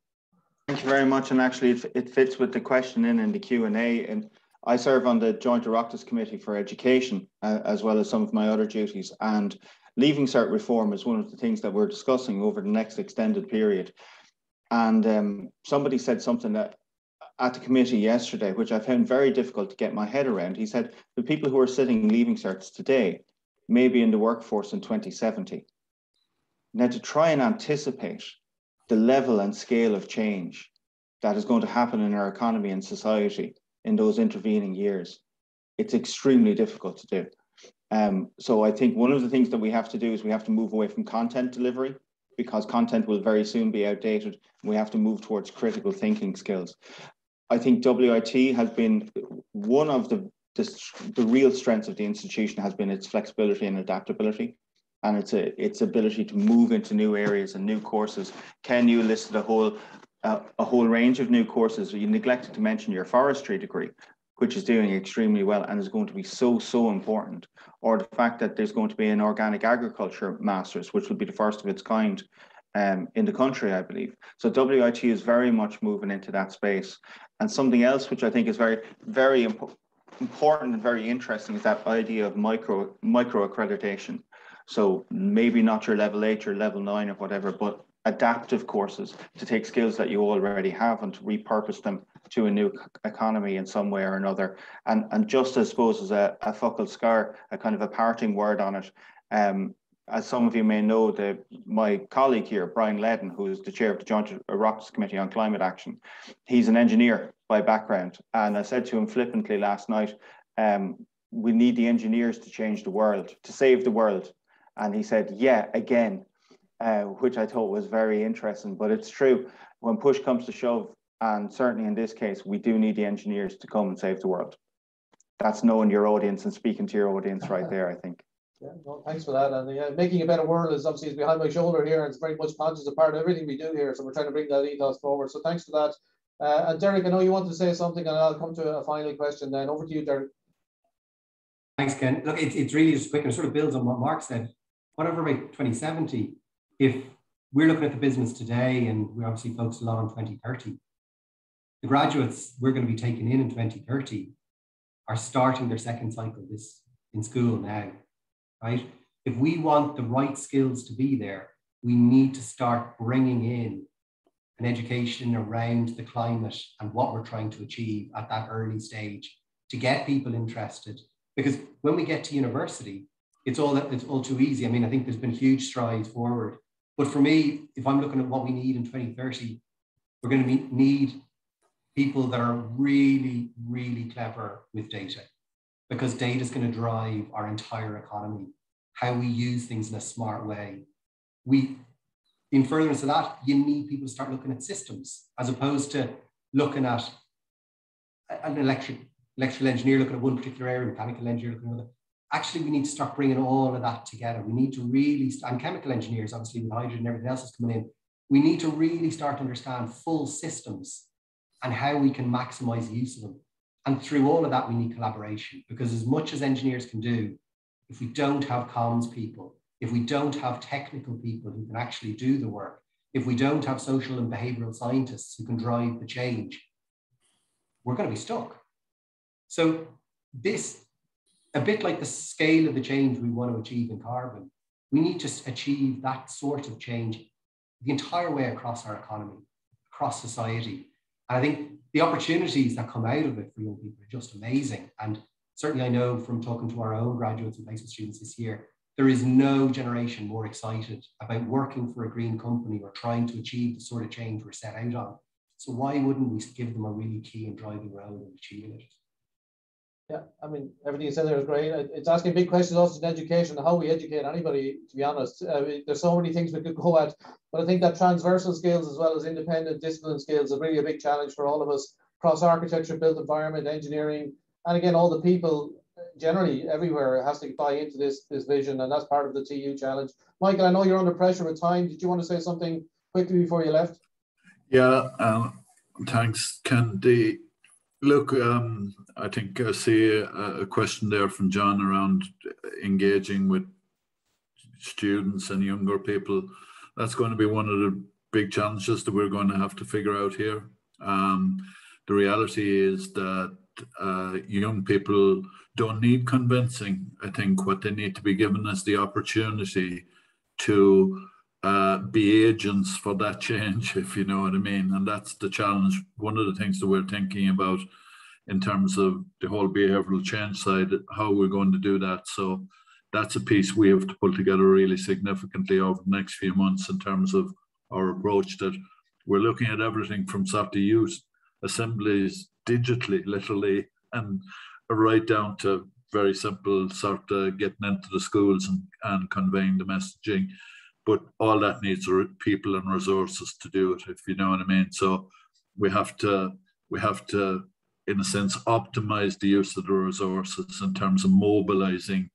Thank you very much. And actually, it, it fits with the question in in the Q&A. And I serve on the Joint Oireachtas Committee for Education, uh, as well as some of my other duties. And leaving cert reform is one of the things that we're discussing over the next extended period. And um, somebody said something that at the committee yesterday, which I found very difficult to get my head around. He said the people who are sitting leaving certs today may be in the workforce in 2070. Now, to try and anticipate the level and scale of change that is going to happen in our economy and society in those intervening years, it's extremely difficult to do. Um, so I think one of the things that we have to do is we have to move away from content delivery because content will very soon be outdated. We have to move towards critical thinking skills. I think WIT has been one of the, the, the real strengths of the institution has been its flexibility and adaptability and its, a, its ability to move into new areas and new courses. Ken, you listed a whole, uh, a whole range of new courses. You neglected to mention your forestry degree, which is doing extremely well and is going to be so, so important. Or the fact that there's going to be an organic agriculture master's, which will be the first of its kind um, in the country, I believe. So WIT is very much moving into that space. And something else which I think is very, very imp important and very interesting is that idea of micro micro accreditation. So maybe not your level eight, your level nine or whatever, but adaptive courses to take skills that you already have and to repurpose them to a new economy in some way or another. And, and just, I suppose, as a, a focal scoir, a kind of a parting word on it, um, as some of you may know, the, my colleague here, Brian Leddin, who is the chair of the Joint Oireachtas Committee on Climate Action, he's an engineer by background. And I said to him flippantly last night, um, we need the engineers to change the world, to save the world. And he said, yeah, again, uh, which I thought was very interesting. But it's true, when push comes to shove, and certainly in this case, we do need the engineers to come and save the world. That's knowing your audience and speaking to your audience right there, I think. Yeah, no, thanks for that. And uh, making a better world is obviously is behind my shoulder here, and it's very much conscious a part of everything we do here. So we're trying to bring that ethos forward. So thanks for that. Uh, and Derek, I know you want to say something, and I'll come to a final question then. Over to you, Derek. Thanks, Ken. Look, it, it's really just quick and sort of builds on what Mark said. Whatever by 2070, if we're looking at the business today and we obviously focus a lot on 2030, the graduates we're going to be taking in in 2030 are starting their second cycle this in school now, right? If we want the right skills to be there, we need to start bringing in an education around the climate and what we're trying to achieve at that early stage to get people interested. Because when we get to university, it's all that it's all too easy. I mean, I think there's been huge strides forward. But for me, if I'm looking at what we need in 2030, we're going to need people that are really, really clever with data because data is going to drive our entire economy, how we use things in a smart way. We, in furtherance of that, you need people to start looking at systems as opposed to looking at an electric, electrical engineer looking at one particular area, mechanical engineer looking at another. Actually, we need to start bringing all of that together. We need to really, and chemical engineers, obviously with hydrogen and everything else is coming in, we need to really start to understand full systems and how we can maximize the use of them. And through all of that, we need collaboration because as much as engineers can do, if we don't have comms people, if we don't have technical people who can actually do the work, if we don't have social and behavioral scientists who can drive the change, we're going to be stuck. So this, a bit like the scale of the change we want to achieve in carbon, we need to achieve that sort of change the entire way across our economy. across society. And I think the opportunities that come out of it for young people are just amazing. And certainly I know from talking to our own graduates and placement students this year, there is no generation more excited about working for a green company or trying to achieve the sort of change we're set out on. So why wouldn't we give them a really key and driving role in achieving it? Yeah, I mean, everything you said there is great. It's asking big questions also in education, how we educate anybody, to be honest. Uh, there's so many things we could go at, but I think that transversal skills as well as independent discipline skills are really a big challenge for all of us across architecture, built environment, engineering, and again, all the people generally everywhere has to buy into this, this vision, and that's part of the TU challenge. Michael, I know you're under pressure with time. Did you want to say something quickly before you left? Yeah, um, thanks, Ken. The, Look, um, I think I see a, a, question there from John around engaging with students and younger people. That's going to be one of the big challenges that we're going to have to figure out here. Um, the reality is that uh, young people don't need convincing. I think what they need to be given is the opportunity to uh, be agents for that change, if you know what I mean. And that's the challenge. One of the things that we're thinking about in terms of the whole behavioral change side, how we're going to do that. So that's a piece we have to pull together really significantly over the next few months in terms of our approach that we're looking at everything from sort of use assemblies digitally, literally, and right down to very simple sort of getting into the schools and, and conveying the messaging but all that needs are people and resources to do it if you know what i mean so we have to we have to in a sense optimize the use of the resources in terms of mobilizing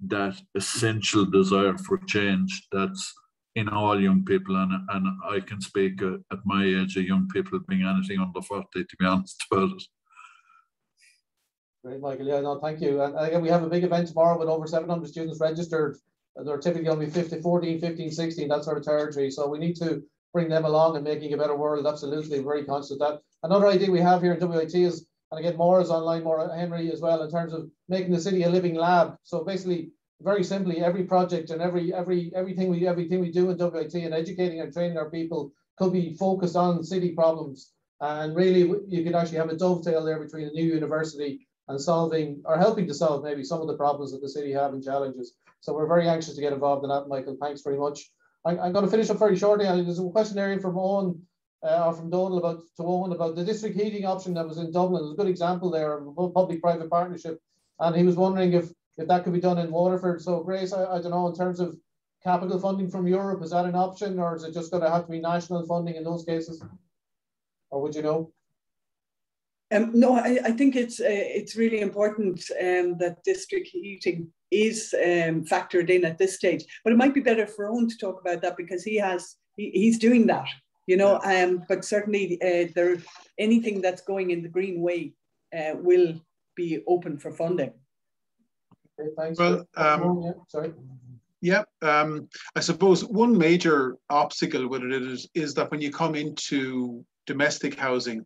that essential desire for change that's in all young people and, and i can speak at, at my age of young people being anything under 40 to be honest about it Great, Michael. Yeah, no, thank you. And again, we have a big event tomorrow with over 700 students registered they're typically going only 50, 14, 15, 16, that sort of territory. So we need to bring them along and making a better world. Absolutely, very conscious of that. Another idea we have here in WIT is, and again, more is online, more Henry as well, in terms of making the city a living lab. So basically, very simply, every project and every every everything we everything we do in WIT and educating and training our people could be focused on city problems. And really, you could actually have a dovetail there between the new university and solving or helping to solve maybe some of the problems that the city have and challenges. So we're very anxious to get involved in that, Michael. Thanks very much. I, am going to finish up very shortly. There's a question area from Owen uh, or from Donald about to Owen about the district heating option that was in Dublin. There's a good example there of a public-private partnership, and he was wondering if if that could be done in Waterford. So Grace, I, I don't know in terms of capital funding from Europe, is that an option, or is it just going to have to be national funding in those cases, or would you know? Um, no, I, I, think it's uh, it's really important um, that district heating is um, factored in at this stage. But it might be better for Owen to talk about that because he has he, he's doing that, you know. Um, but certainly, uh, there anything that's going in the green way uh, will be open for funding. Okay, thanks. Well, um, yeah, sorry. Yeah, um, I suppose one major obstacle with it is, is that when you come into domestic housing,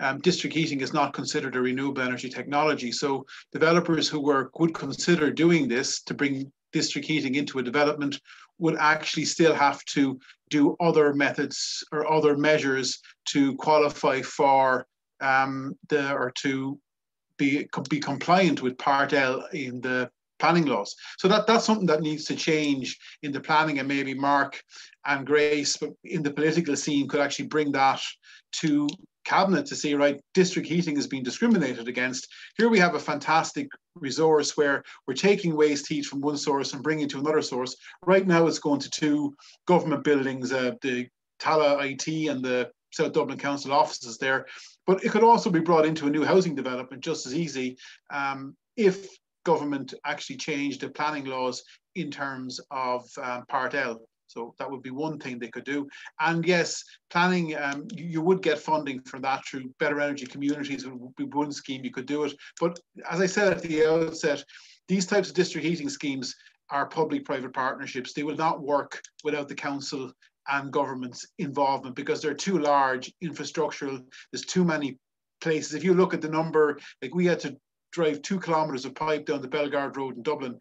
um, district heating is not considered a renewable energy technology. So developers who were would consider doing this to bring district heating into a development would actually still have to do other methods or other measures to qualify for um, the or to be be compliant with Part L in the planning laws. So that that's something that needs to change in the planning, and maybe Mark and Grace, but in the political scene, could actually bring that to cabinet to say, right, district heating is being discriminated against. Here we have a fantastic resource where we're taking waste heat from one source and bringing it to another source. Right now it's going to two government buildings, uh, the Tallaght IT and the South Dublin Council offices there. But it could also be brought into a new housing development just as easy um, if government actually changed the planning laws in terms of um, Part L. So that would be one thing they could do. And yes, planning, um, you would get funding for that through Better Energy Communities would be one scheme you could do it. But as I said at the outset, these types of district heating schemes are public-private partnerships. They will not work without the council and government's involvement because they're too large, infrastructural, there's too many places. If you look at the number, like we had to drive two kilometres of pipe down the Belgard Road in Dublin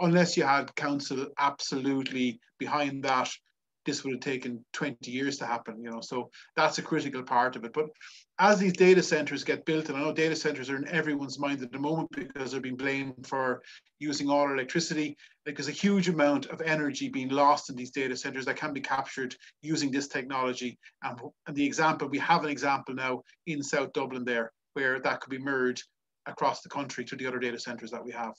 unless you had council absolutely behind that, this would have taken 20 years to happen, you know, so that's a critical part of it. But as these data centers get built, and I know data centers are in everyone's mind at the moment because they're being blamed for using all electricity, because a huge amount of energy being lost in these data centers that can be captured using this technology. And, and the example, we have an example now in South Dublin there, where that could be mirrored across the country to the other data centers that we have.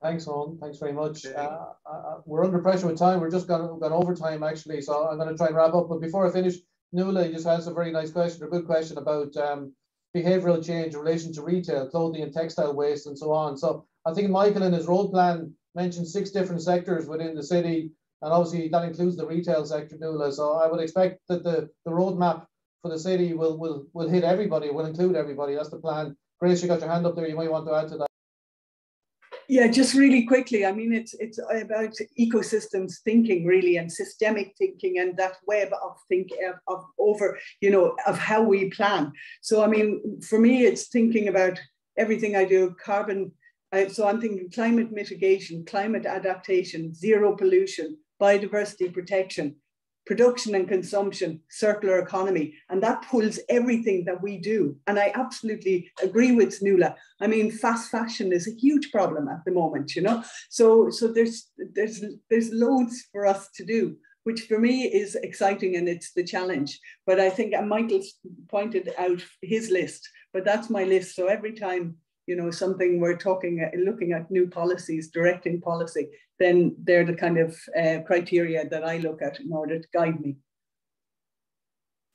Thanks, Owen. Thanks very much. Uh, uh, we're under pressure with time. We're just gone, gone over time, actually. So I'm going to try and wrap up. But before I finish, Nuala just asked a very nice question, a good question about um, behavioural change in relation to retail, clothing and textile waste and so on. So I think Michael in his road plan mentioned six different sectors within the city. And obviously that includes the retail sector, Nuala. So I would expect that the, the roadmap for the city will, will, will hit everybody, will include everybody. That's the plan. Grace, you got your hand up there. You might want to add to that. Yeah, just really quickly. I mean, it's it's about ecosystems thinking really, and systemic thinking, and that web of think of, of over, you know, of how we plan. So, I mean, for me, it's thinking about everything I do, carbon. Uh, so I'm thinking climate mitigation, climate adaptation, zero pollution, biodiversity protection, production and consumption, circular economy, and that pulls everything that we do. And I absolutely agree with Nuala. I mean, fast fashion is a huge problem at the moment, you know. So, so there's there's there's loads for us to do, which for me is exciting and it's the challenge. But I think Michael pointed out his list, but that's my list. So every time you know something we're talking looking at new policies directing policy then they're the kind of uh, criteria that i look at in order to guide me.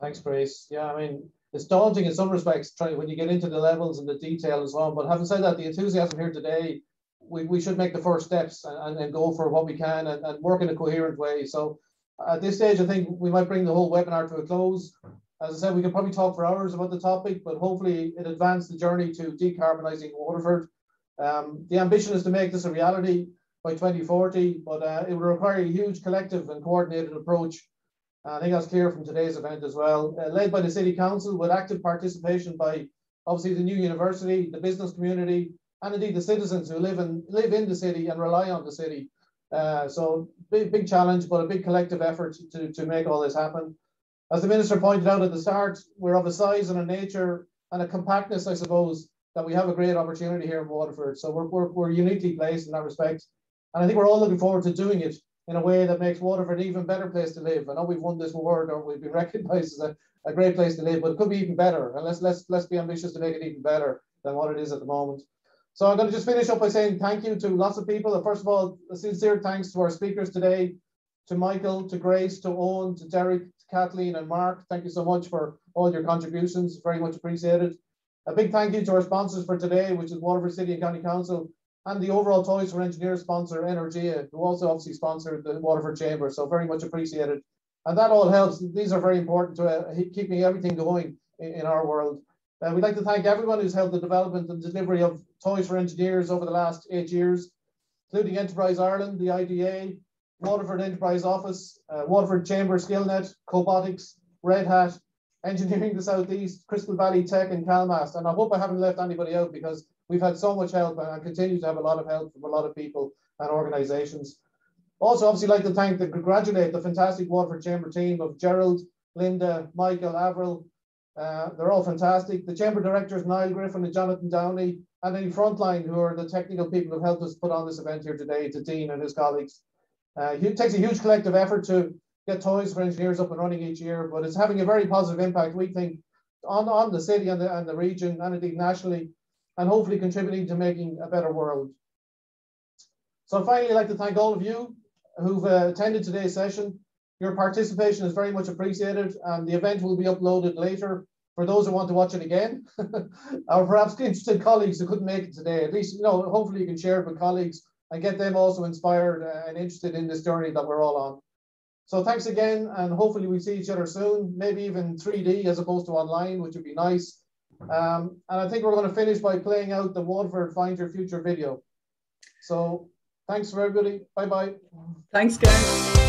Thanks grace. Yeah i mean it's daunting in some respects trying when you get into the levels and the detail and so on but having said that the enthusiasm here today we, we should make the first steps and, and, and go for what we can and, and work in a coherent way. So at this stage i think we might bring the whole webinar to a close. As I said, we could probably talk for hours about the topic, but hopefully it advanced the journey to decarbonising Waterford. Um, the ambition is to make this a reality by 2040, but uh, it would require a huge collective and coordinated approach. I think that's clear from today's event as well, uh, led by the City Council with active participation by obviously the new university, the business community, and indeed the citizens who live in, live in the city and rely on the city. Uh, so big, big challenge, but a big collective effort to, to make all this happen. As the Minister pointed out at the start, we're of a size and a nature and a compactness, I suppose, that we have a great opportunity here in Waterford. So we're, we're, we're uniquely placed in that respect. And I think we're all looking forward to doing it in a way that makes Waterford an even better place to live. I know we've won this award or we've been recognized as a, a great place to live, but it could be even better. And let's, let's, let's be ambitious to make it even better than what it is at the moment. So I'm going to just finish up by saying thank you to lots of people. First of all, a sincere thanks to our speakers today, to Michael, to Grace, to Owen, to Derek, to Kathleen and Mark. Thank you so much for all your contributions. Very much appreciated. A big thank you to our sponsors for today, which is Waterford City and County Council and the overall Toys for Engineers sponsor, Energia, who also obviously sponsored the Waterford Chamber. So very much appreciated. And that all helps. These are very important to uh, keeping everything going in, in our world. Uh, we'd like to thank everyone who's helped the development and delivery of Toys for Engineers over the last eight years, including Enterprise Ireland, the IDA, Waterford Enterprise Office, uh, Waterford Chamber Skillnet, Cobotics, Red Hat, Engineering the Southeast, Crystal Valley Tech and CalMast. And I hope I haven't left anybody out because we've had so much help and continue to have a lot of help from a lot of people and organizations. Also, obviously like to thank and congratulate the fantastic Waterford Chamber team of Gerald, Linda, Michael, Avril. Uh, they're all fantastic. The Chamber directors, Niall Griffin and Jonathan Downey, and any frontline who are the technical people who have helped us put on this event here today, to Dean and his colleagues. Uh, it takes a huge collective effort to get toys for engineers up and running each year, but it's having a very positive impact, we think, on, on the city and the, and the region and indeed nationally, and hopefully contributing to making a better world. So finally, I'd like to thank all of you who've uh, attended today's session. Your participation is very much appreciated and the event will be uploaded later for those who want to watch it again, or perhaps interested colleagues who couldn't make it today. At least, you know, hopefully you can share it with colleagues and get them also inspired and interested in this journey that we're all on. So thanks again, and hopefully we see each other soon, maybe even 3D as opposed to online, which would be nice. Um, and I think we're going to finish by playing out the Waterford Find Your Future video. So thanks for everybody. Bye-bye. Thanks, guys.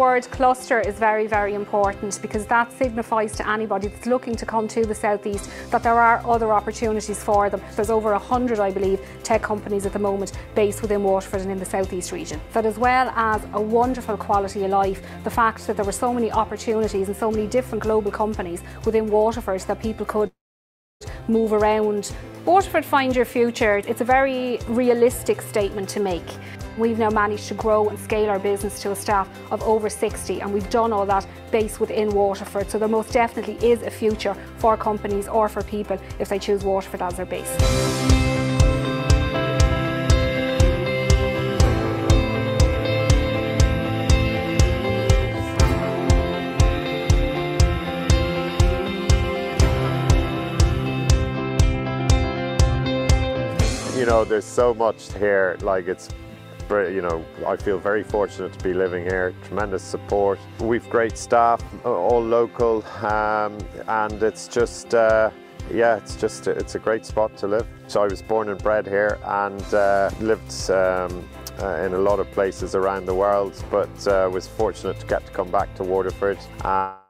Word cluster is very, very important because that signifies to anybody that's looking to come to the Southeast that there are other opportunities for them. There's over 100, I believe, tech companies at the moment based within Waterford and in the Southeast region. That as well as a wonderful quality of life, the fact that there were so many opportunities and so many different global companies within Waterford that people could move around. Waterford Find Your Future, it's a very realistic statement to make. We've now managed to grow and scale our business to a staff of over 60 and we've done all that based within Waterford. So there most definitely is a future for companies or for people if they choose Waterford as their base. you know, there's so much here. Like it's, you know, I feel very fortunate to be living here. Tremendous support. We've great staff, all local, um, and it's just. Uh, yeah, it's just it's a great spot to live. So I was born and bred here and uh, lived um, uh, in a lot of places around the world, but uh, was fortunate to get to come back to Waterford.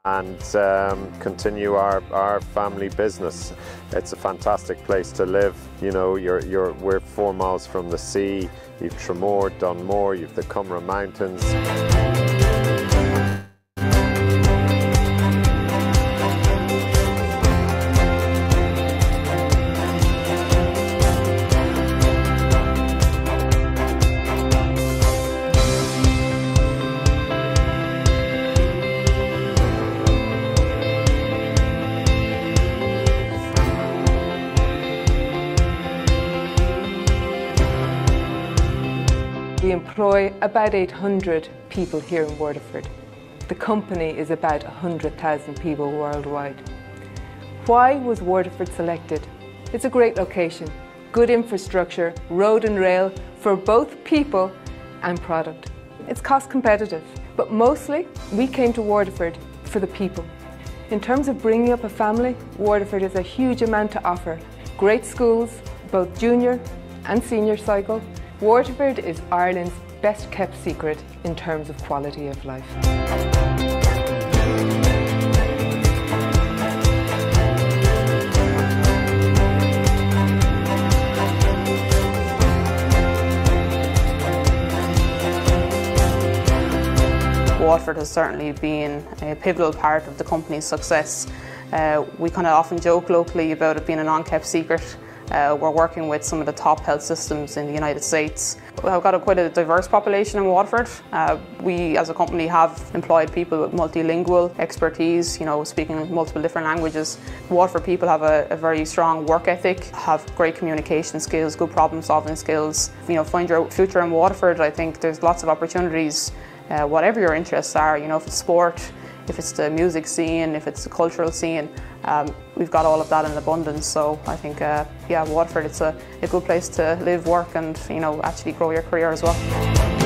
And um, continue our, our family business. It's a fantastic place to live. You know, you're, you're, we're four miles from the sea. You've Tramore, Dunmore, you've the Comeragh Mountains. About 800 people here in Waterford. The company is about 100,000 people worldwide. Why was Waterford selected? It's a great location, good infrastructure, road and rail for both people and product. It's cost competitive, but mostly we came to Waterford for the people. In terms of bringing up a family, Waterford has a huge amount to offer. Great schools, both junior and senior cycle, Waterford is Ireland's best kept secret in terms of quality of life. Waterford has certainly been a pivotal part of the company's success. Uh, we kind of often joke locally about it being an unkept secret uh, we're working with some of the top health systems in the United States. We've got a, quite a diverse population in Waterford. Uh, we as a company have employed people with multilingual expertise, you know, speaking multiple different languages. Waterford people have a, a very strong work ethic, have great communication skills, good problem solving skills. You know, find your future in Waterford, I think there's lots of opportunities, uh, whatever your interests are, you know, if it's sport, if it's the music scene, if it's the cultural scene, um, we've got all of that in abundance. So I think, uh, yeah, Waterford, it's a, a good place to live, work, and you know, actually grow your career as well.